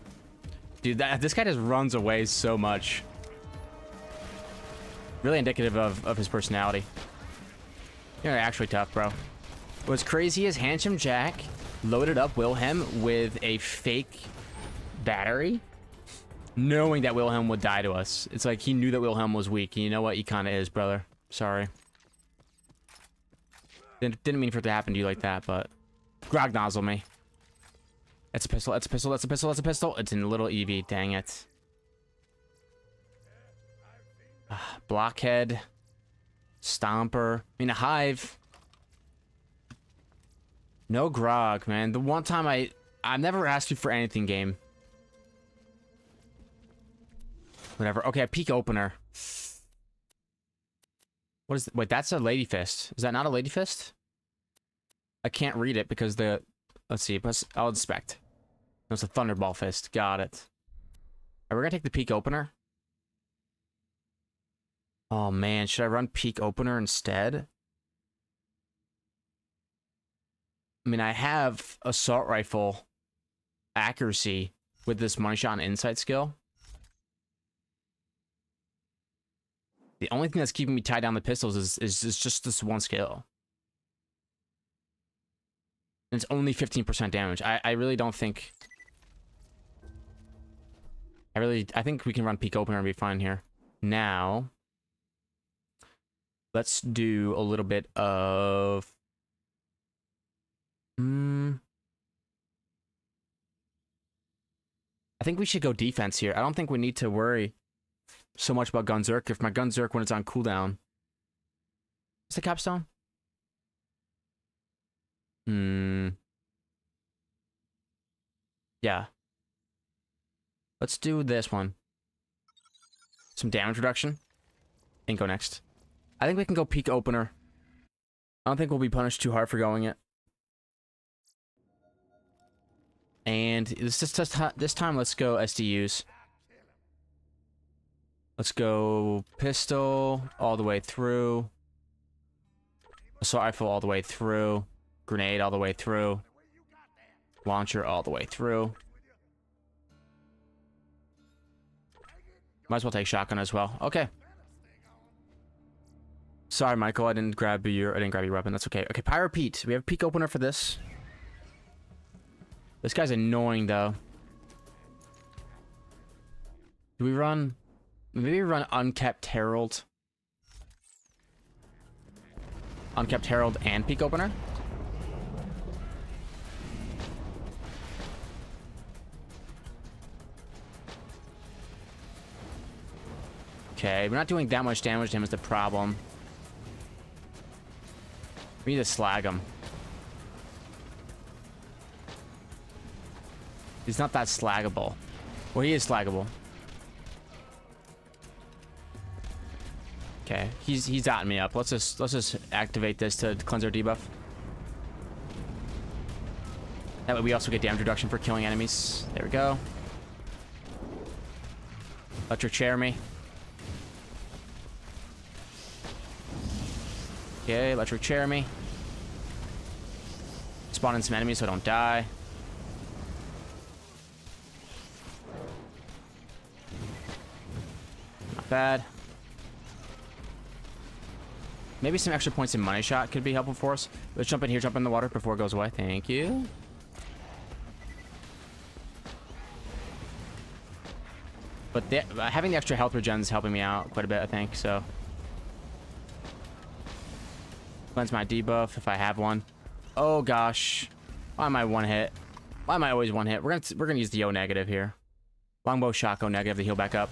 Dude, that, this guy just runs away so much. Really indicative of, of his personality. You're actually tough, bro. What's crazy is Handsome Jack loaded up Wilhelm with a fake battery knowing that Wilhelm would die to us. It's like he knew that Wilhelm was weak. And you know what? He kind of is, brother. Sorry. Didn't, didn't mean for it to happen to you like that, but... Grog nozzle me. That's a pistol, that's a pistol, that's a pistol, that's a pistol. It's in a Little Evie, dang it. Uh, blockhead. Stomper. I mean, a hive. No grog, man. The one time I... I've never asked you for anything, game. Whatever. Okay, a peak opener. What is... Wait, that's a lady fist. Is that not a lady fist? I can't read it because the... Let's see. I'll inspect. It's a thunderball fist. Got it. Right, we're gonna take the peak opener. Oh man, should I run peak opener instead? I mean, I have assault rifle accuracy with this money shot and Incite skill. The only thing that's keeping me tied down the pistols is, is, is just this one skill. And it's only 15% damage. I, I really don't think... I really... I think we can run peak opener and be fine here. Now... Let's do a little bit of... Hmm... I think we should go defense here. I don't think we need to worry so much about Gunzerk if my Gunzerk when it's on cooldown. Is the capstone? Hmm. Yeah. Let's do this one. Some damage reduction. And go next. I think we can go peak opener. I don't think we'll be punished too hard for going it. And this, this, this time, let's go SDUs. Let's go pistol all the way through. Assault rifle all the way through. Grenade all the way through. Launcher all the way through. Might as well take shotgun as well. Okay. Sorry, Michael. I didn't grab your I didn't grab your weapon. That's okay. Okay, Pyro Pete. We have a peak opener for this. This guy's annoying though. Do we run Maybe run Unkempt Harold. Unkempt Harold and Peak Opener. Okay, we're not doing that much damage to him is the problem. We need to slag him. He's not that slaggable. Well, he is slaggable. Okay, he's he's dotting me up. Let's just let's just activate this to cleanse our debuff. That way we also get damage reduction for killing enemies. There we go. Electric chair me. Okay, electric chair me. Spawn in some enemies so I don't die. Not bad. Maybe some extra points in money shot could be helpful for us. Let's jump in here, jump in the water before it goes away. Thank you. But the, uh, having the extra health regen is helping me out quite a bit, I think, so. Cleanse my debuff if I have one. Oh gosh. Why am I one hit? Why am I always one hit? We're gonna we're gonna use the O negative here. Longbow shot O negative to heal back up.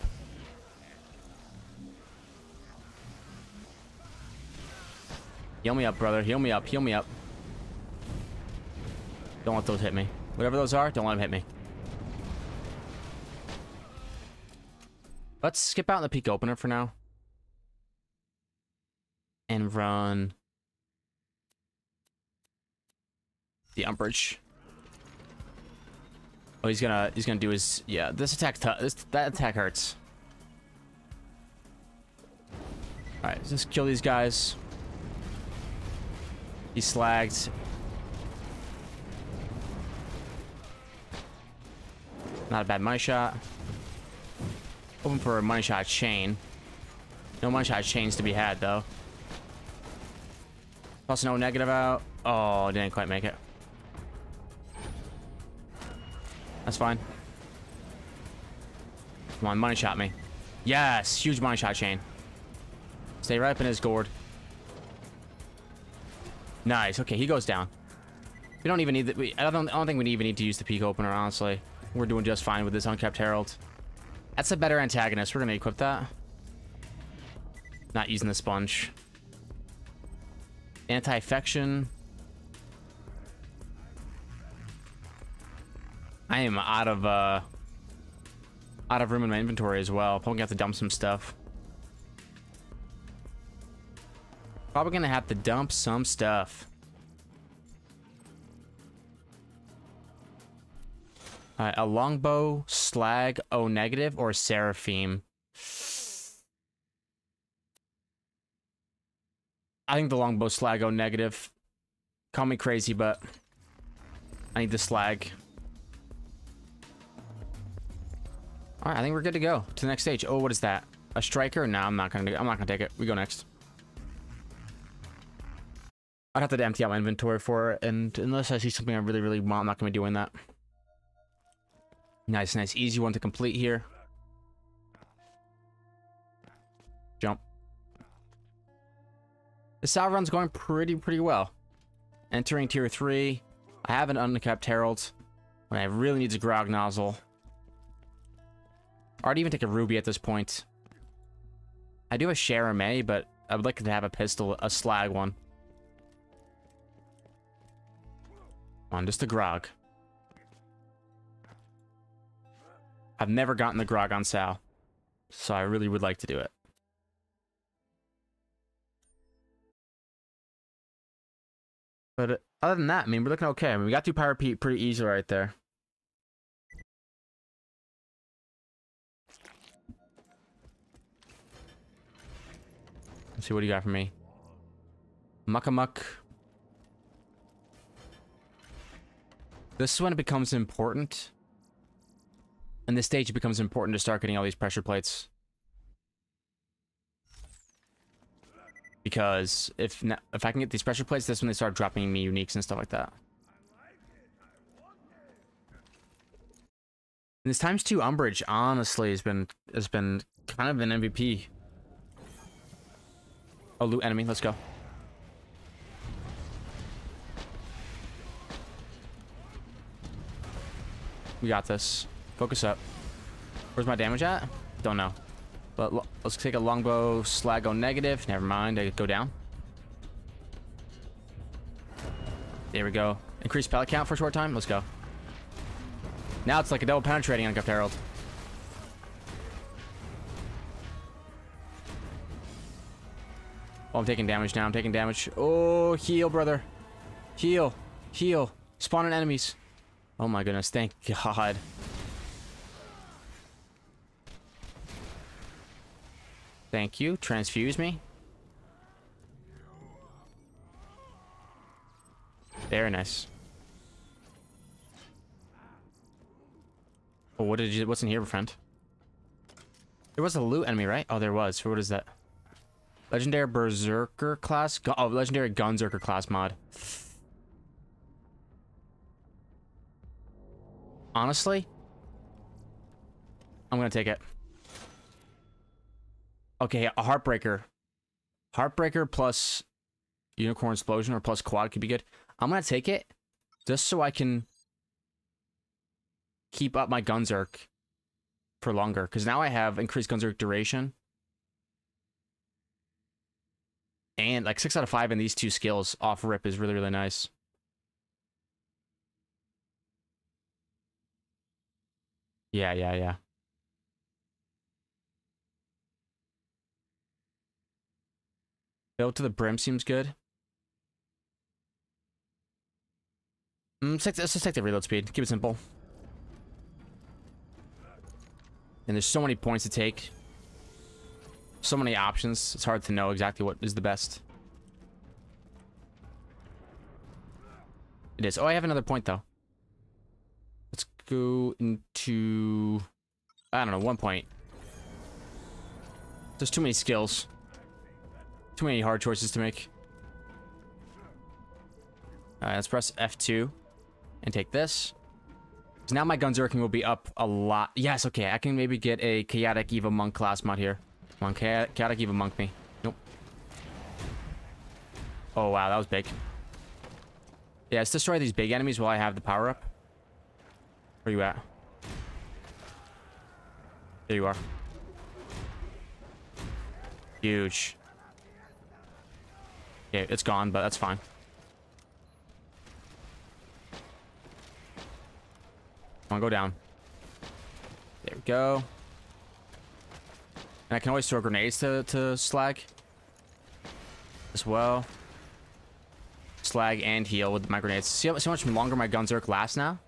Heal me up, brother. Heal me up. Heal me up. Don't let those hit me. Whatever those are, don't let them hit me. Let's skip out in the peak opener for now. And run the umbrage. Oh, he's gonna he's gonna do his yeah. This attack this that attack hurts. All right, just kill these guys. He slagged. Not a bad money shot. Hoping for a money shot chain. No money shot chains to be had though. Plus no negative out. Oh, didn't quite make it. That's fine. Come on, money shot me. Yes, huge money shot chain. Stay right up in his gourd. Nice. Okay, he goes down. We don't even need that. I don't. I don't think we even need to use the peak opener. Honestly, we're doing just fine with this Unkempt Harold. That's a better antagonist. We're gonna equip that. Not using the sponge. Anti-infection. I am out of uh out of room in my inventory as well. Probably gonna have to dump some stuff. Probably gonna have to dump some stuff. Alright, a longbow, slag, O negative, or seraphim. I think the longbow, slag, O negative. Call me crazy, but I need the slag. Alright, I think we're good to go to the next stage. Oh, what is that? A striker? No, I'm not gonna I'm not gonna take it. We go next. I'd have to empty out my inventory for it, and unless I see something I really, really want, I'm not gonna be doing that. Nice, nice, easy one to complete here. Jump. The run's going pretty, pretty well. Entering tier 3. I have an Unkempt Harold. When I really need a grog nozzle. I'd even take a ruby at this point. I do a Shara May, but I would like to have a pistol, a slag one. on, just the grog. I've never gotten the grog on Sal, so I really would like to do it. But other than that, I mean, we're looking okay. I mean, we got through Pyro Pete pretty easy right there. Let's see what do you got for me. Muckamuck. This is when it becomes important. In this stage, it becomes important to start getting all these pressure plates. Because if if I can get these pressure plates, that's when they start dropping me uniques and stuff like that. And this times two umbrage, honestly, has been has been kind of an MVP. Oh, loot enemy. Let's go. We got this. Focus up. Where's my damage at? Don't know. But let's take a longbow slag on negative. Never mind. I go down. There we go. Increase pellet count for a short time. Let's go. Now it's like a double penetrating Unkempt Harold. Oh, I'm taking damage now. I'm taking damage. Oh, heal, brother. Heal. Heal. Spawning enemies. Oh my goodness. Thank God. Thank you. Transfuse me. Very nice. Oh, what did you? What's in here, friend? There was a loot enemy, right? Oh, there was. What is that? Legendary Berserker class? Oh, Legendary Gunzerker class mod. Honestly, I'm gonna take it. Okay, a Heartbreaker. Heartbreaker plus Unicorn Explosion or plus Quad could be good. I'm gonna take it just so I can keep up my Gunzerk for longer. Because now I have increased Gunzerk duration. And like 6 out of 5 in these two skills off rip is really, really nice. Yeah, yeah, yeah. Filled to the brim seems good. Mm, take, let's just take the reload speed. Keep it simple. And there's so many points to take. So many options. It's hard to know exactly what is the best. It is. Oh, I have another point, though. Let's go into... I don't know, one point. There's too many skills. Too many hard choices to make. Alright, let's press F2 and take this. So now my guns Gunzerking will be up a lot. Yes, okay, I can maybe get a Chaotic Evil Monk class mod here. Come on, Chaotic Evil Monk me. Nope. Oh, wow, that was big. Yeah, let's destroy these big enemies while I have the power up. Where you at? There you are. Huge. Yeah, it's gone, but that's fine. Come on, go down. There we go. And I can always throw grenades to, to slag. As well. Slag and heal with my grenades. See how, see how much longer my Gunzerk last now?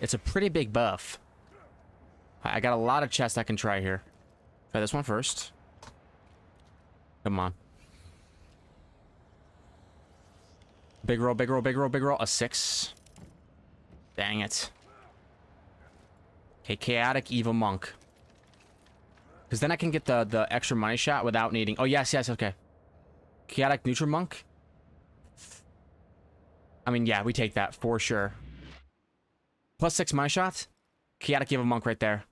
It's a pretty big buff. I got a lot of chests I can try here. Try this one first. Come on. Big roll, big roll, big roll, big roll. A six. Dang it. Okay, Chaotic Evil Monk. Because then I can get the, the extra money shot without needing... Oh, yes, yes, okay. Chaotic Neutral Monk? I mean, yeah, we take that for sure. Plus six money shots? Chaotic Evil Monk right there.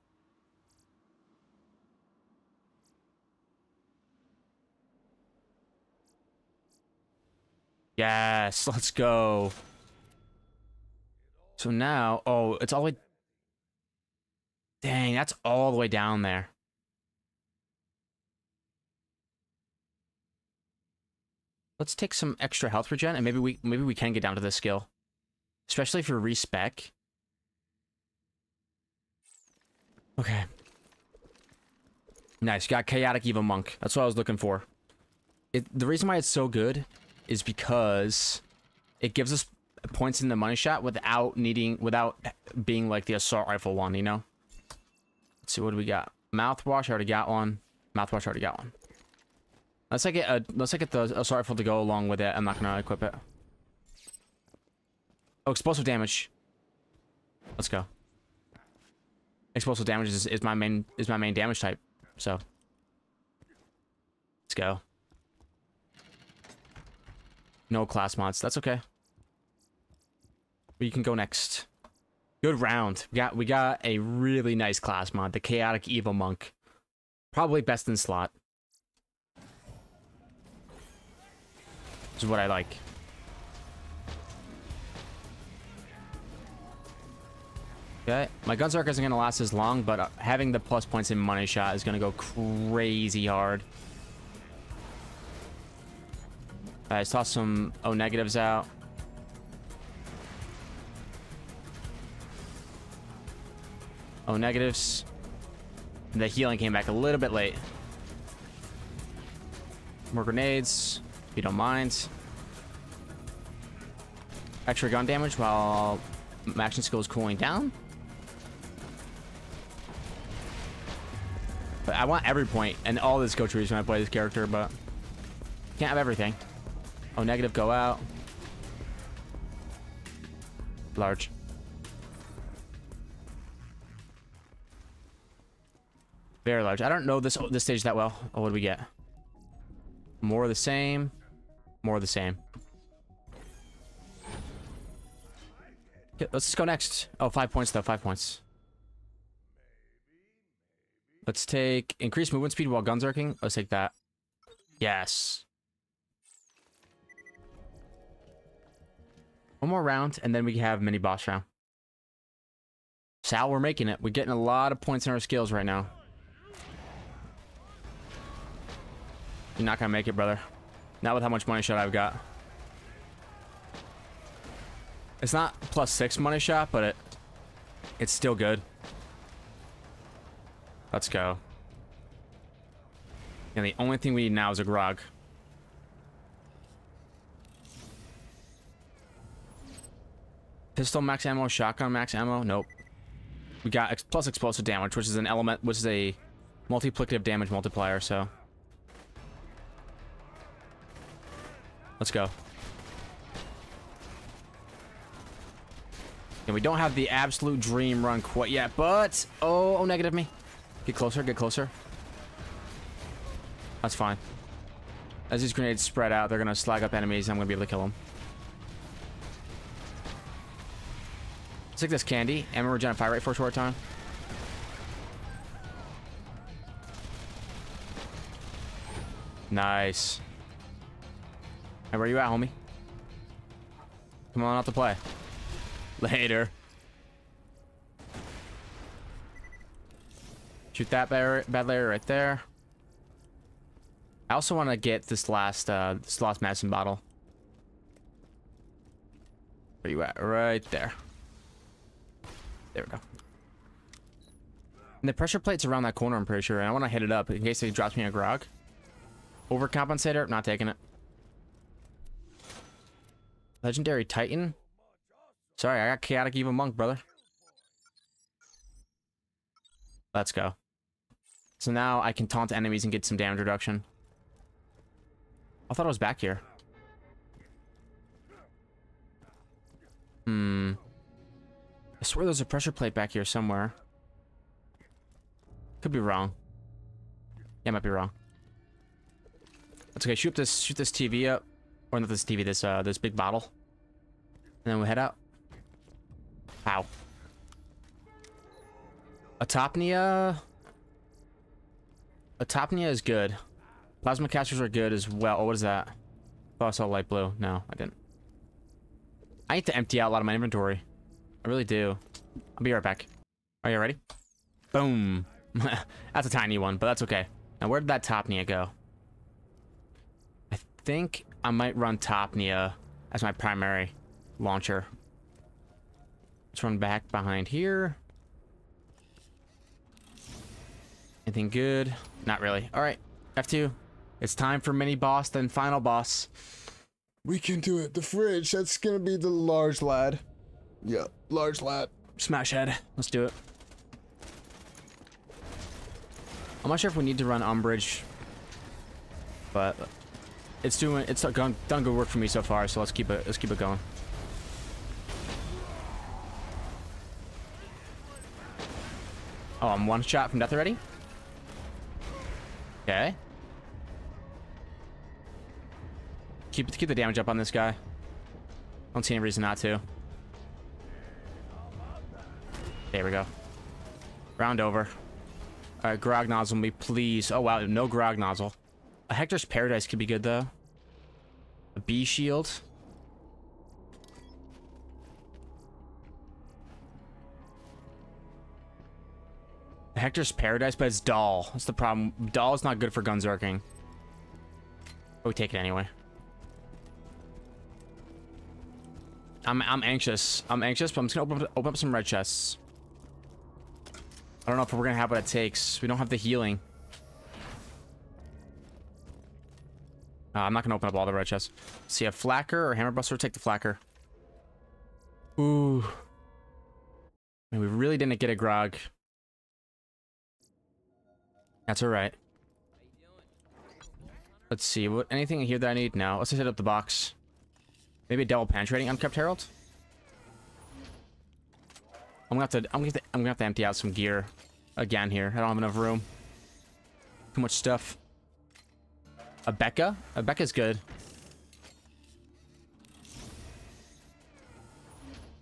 Yes, let's go. So now, oh, it's all the way... Dang, that's all the way down there. Let's take some extra health regen, and maybe we maybe we can get down to this skill. Especially if you're respec. Okay. Nice, got Chaotic Evil Monk. That's what I was looking for. It, the reason why it's so good is because it gives us points in the money shot without needing, without being like the assault rifle one, you know? Let's see, what do we got? Mouthwash, I already got one. Mouthwash, already got one. Let's get uh, a, let's get the assault rifle to go along with it. I'm not gonna equip it. Oh, explosive damage. Let's go. Explosive damage is, is my main is my main damage type. So let's go. No class mods. That's okay. We can go next. Good round. We got we got a really nice class mod, the Chaotic Evil Monk. Probably best in slot. This is what I like. Okay, my Gunzerk isn't going to last as long, but uh, having the plus points in money shot is going to go crazy hard. I saw some O negatives out. O negatives. The healing came back a little bit late. More grenades, if you don't mind. Extra gun damage while action skill is cooling down. But I want every point and all the skill trees when I play this character, but can't have everything. Oh, negative, go out. Large. Very large. I don't know this this stage that well. Oh, what do we get? More of the same. More of the same. Okay, let's just go next. Oh, five points though. Five points. Let's take increased movement speed while gunzerking. Let's take that. Yes. One more round, and then we have mini boss round. Sal, we're making it. We're getting a lot of points in our skills right now. You're not gonna make it, brother. Not with how much money shot I've got. It's not plus six money shot, but it it's still good. Let's go. And the only thing we need now is a grog. Pistol max ammo, shotgun max ammo. Nope. We got ex plus explosive damage, which is an element, which is a multiplicative damage multiplier. So let's go. And we don't have the absolute dream run quite yet, but oh, oh, negative me. Get closer, get closer. That's fine. As these grenades spread out, they're gonna slag up enemies. And I'm gonna be able to kill them. Let's take this candy. and Ammo regen fire rate for a short time. Nice. Hey, where you at, homie? Come on out to play. Later. Shoot that bad, layer right there. I also want to get this last, uh, this last medicine bottle. Where you at? Right there. There we go. And the pressure plate's around that corner, I'm pretty sure. And I want to hit it up in case he drops me a grog. Overcompensator? Not taking it. Legendary Titan? Sorry, I got Chaotic Evil Monk, brother. Let's go. So now I can taunt enemies and get some damage reduction. I thought I was back here. Hmm. I swear there's a pressure plate back here somewhere. Could be wrong. Yeah, might be wrong. That's okay. Shoot this. Shoot this TV up, or not this TV. This uh, this big bottle. And then we head out. Wow. Atopnia. Atopnia is good. Plasma casters are good as well. Oh, what is that? Oh, I saw light blue. No, I didn't. I need to empty out a lot of my inventory. I really do. I'll be right back. Are you ready? Boom. that's a tiny one, but that's okay. Now, where did that Topnia go? I think I might run Topnia as my primary launcher. Let's run back behind here. Anything good? Not really. All right, F2. It's time for mini boss, then final boss. We can do it. The fridge, that's gonna be the large lad. Yeah, large lad. Smash head. Let's do it. I'm not sure if we need to run umbrage, but it's doing it's done, good work for me so far. So let's keep it let's keep it going. Oh, I'm one shot from death already. Okay. Keep keep the damage up on this guy. Don't see any reason not to. There we go. Round over. Alright, Grog Nozzle me, please. Oh, wow, no Grog Nozzle. A Hector's Paradise could be good, though. A B Shield. A Hector's Paradise, but it's Dahl. That's the problem. Dahl is not good for Gunzerking. But we take it anyway. I'm I'm anxious. I'm anxious, but I'm just gonna open open up some red chests. I don't know if we're gonna have what it takes. We don't have the healing. Uh, I'm not gonna open up all the red chests. See a Flakker or hammer buster? Take the Flakker. Ooh. We really didn't get a grog. That's alright. Let's see. What anything here that I need? No. Let's hit up the box. Maybe a double penetrating Unkempt Harold. I'm gonna have to. I'm gonna. Have to, I'm gonna have to empty out some gear again here. I don't have enough room. Too much stuff. A Bekah? A Bekah's good.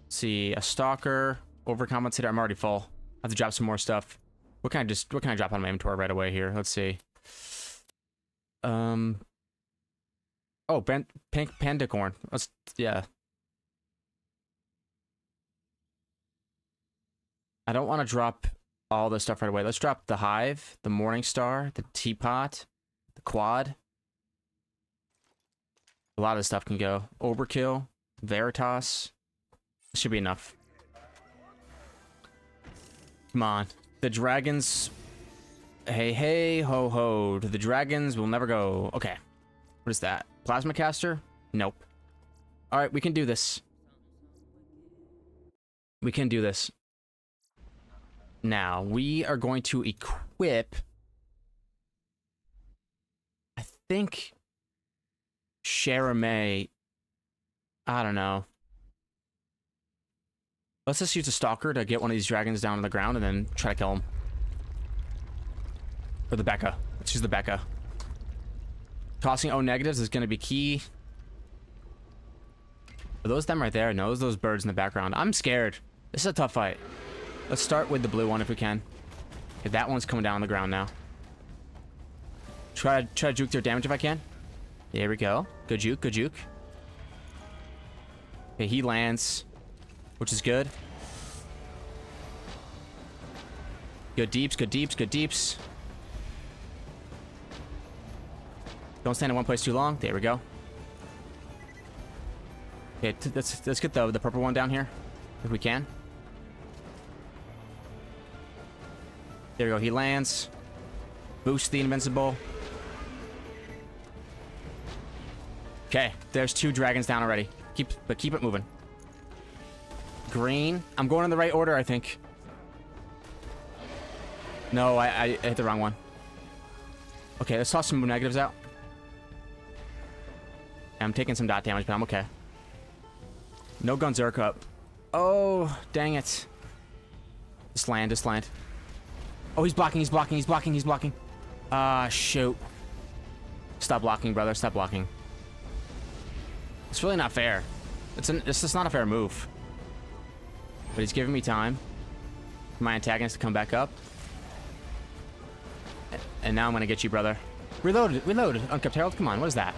Let's see, a Stalker. Overcompensator. I'm already full. I have to drop some more stuff. What can I just what can I drop on my inventory right away here? Let's see. Um Oh, pan, panda pandacorn. Let's yeah. I don't want to drop all this stuff right away. Let's drop the hive, the morning star, the teapot, the quad. A lot of stuff can go. Overkill, Veritas. Should be enough. Come on. The dragons... Hey, hey, ho, ho. The dragons will never go. Okay. What is that? Plasma caster? Nope. Alright, we can do this. We can do this. Now, we are going to equip... I think... Sharamay... I don't know. Let's just use a stalker to get one of these dragons down on the ground and then try to kill him. Or the Bekah. Let's use the Bekah. Tossing O negatives is going to be key. Are those them right there? No, those birds in the background. I'm scared. This is a tough fight. Let's start with the blue one if we can. Okay, that one's coming down on the ground now. Try, to, try to juke their damage if I can. There we go. Good juke, good juke. Okay, he lands, which is good. Good deeps, good deeps, good deeps. Don't stand in one place too long. There we go. Okay, let's, let's get the, the purple one down here, if we can. There we go, he lands. Boost the invincible. Okay, there's two dragons down already. Keep, but keep it moving. Green. I'm going in the right order, I think. No, I, I hit the wrong one. Okay, let's toss some negatives out. I'm taking some dot damage, but I'm okay. No Gunzerk up. Oh, dang it. Just land, just land. Oh, he's blocking, he's blocking, he's blocking, he's blocking. Ah, uh, shoot. Stop blocking, brother, stop blocking. It's really not fair. It's, an, it's just not a fair move. But he's giving me time for my antagonist to come back up. And now I'm gonna get you, brother. Reload, reload, Unkempt Harold, come on, what is that?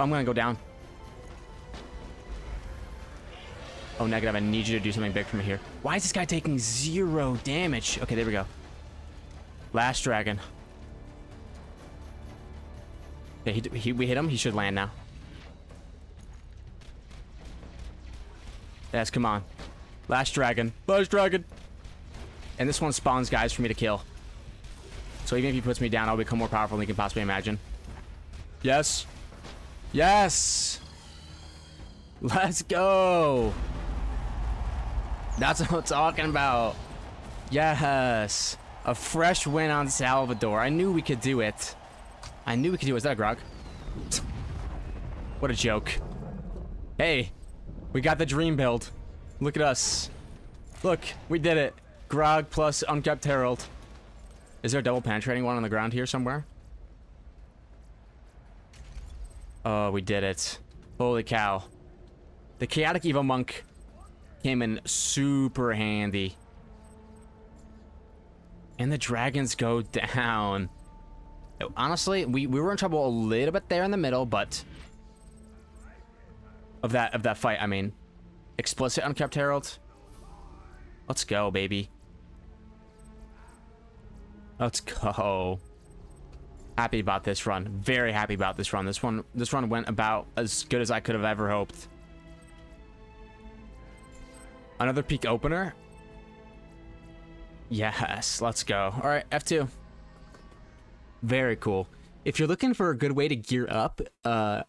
I'm gonna go down. Oh, negative. I need you to do something big for me here. Why is this guy taking zero damage? Okay, there we go. Last dragon. He, he, we hit him. He should land now. Yes, come on. Last dragon. Last dragon. And this one spawns guys for me to kill. So even if he puts me down, I'll become more powerful than you can possibly imagine. Yes. Yes! Let's go! That's what I'm talking about. Yes! A fresh win on Salvador. I knew we could do it. I knew we could do it. Is that a grog? What a joke. Hey, we got the dream build. Look at us. Look, we did it. Grog plus Unkempt Harold. Is there a double penetrating one on the ground here somewhere? Oh, we did it. Holy cow. The Chaotic Evil Monk came in super handy. And the dragons go down. Honestly, we, we were in trouble a little bit there in the middle, but... Of that, of that fight, I mean. Explicit Unkempt Harold. Let's go, baby. Let's go happy about this run. Very happy about this run. This one this run went about as good as I could have ever hoped. Another peak opener. Yes, let's go. All right, F2. Very cool. If you're looking for a good way to gear up, uh,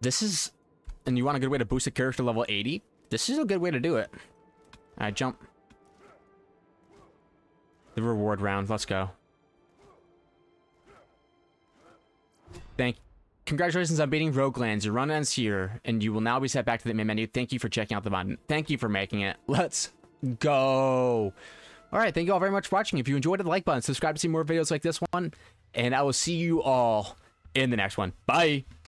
this is, and you want a good way to boost a character level 80, this is a good way to do it. Right, jump. The reward round, let's go. Thank Congratulations on beating Roguelands. Your run ends here, and you will now be set back to the main menu. Thank you for checking out the button. Thank you for making it. Let's go. All right, thank you all very much for watching. If you enjoyed it, like button, subscribe to see more videos like this one, and I will see you all in the next one. Bye.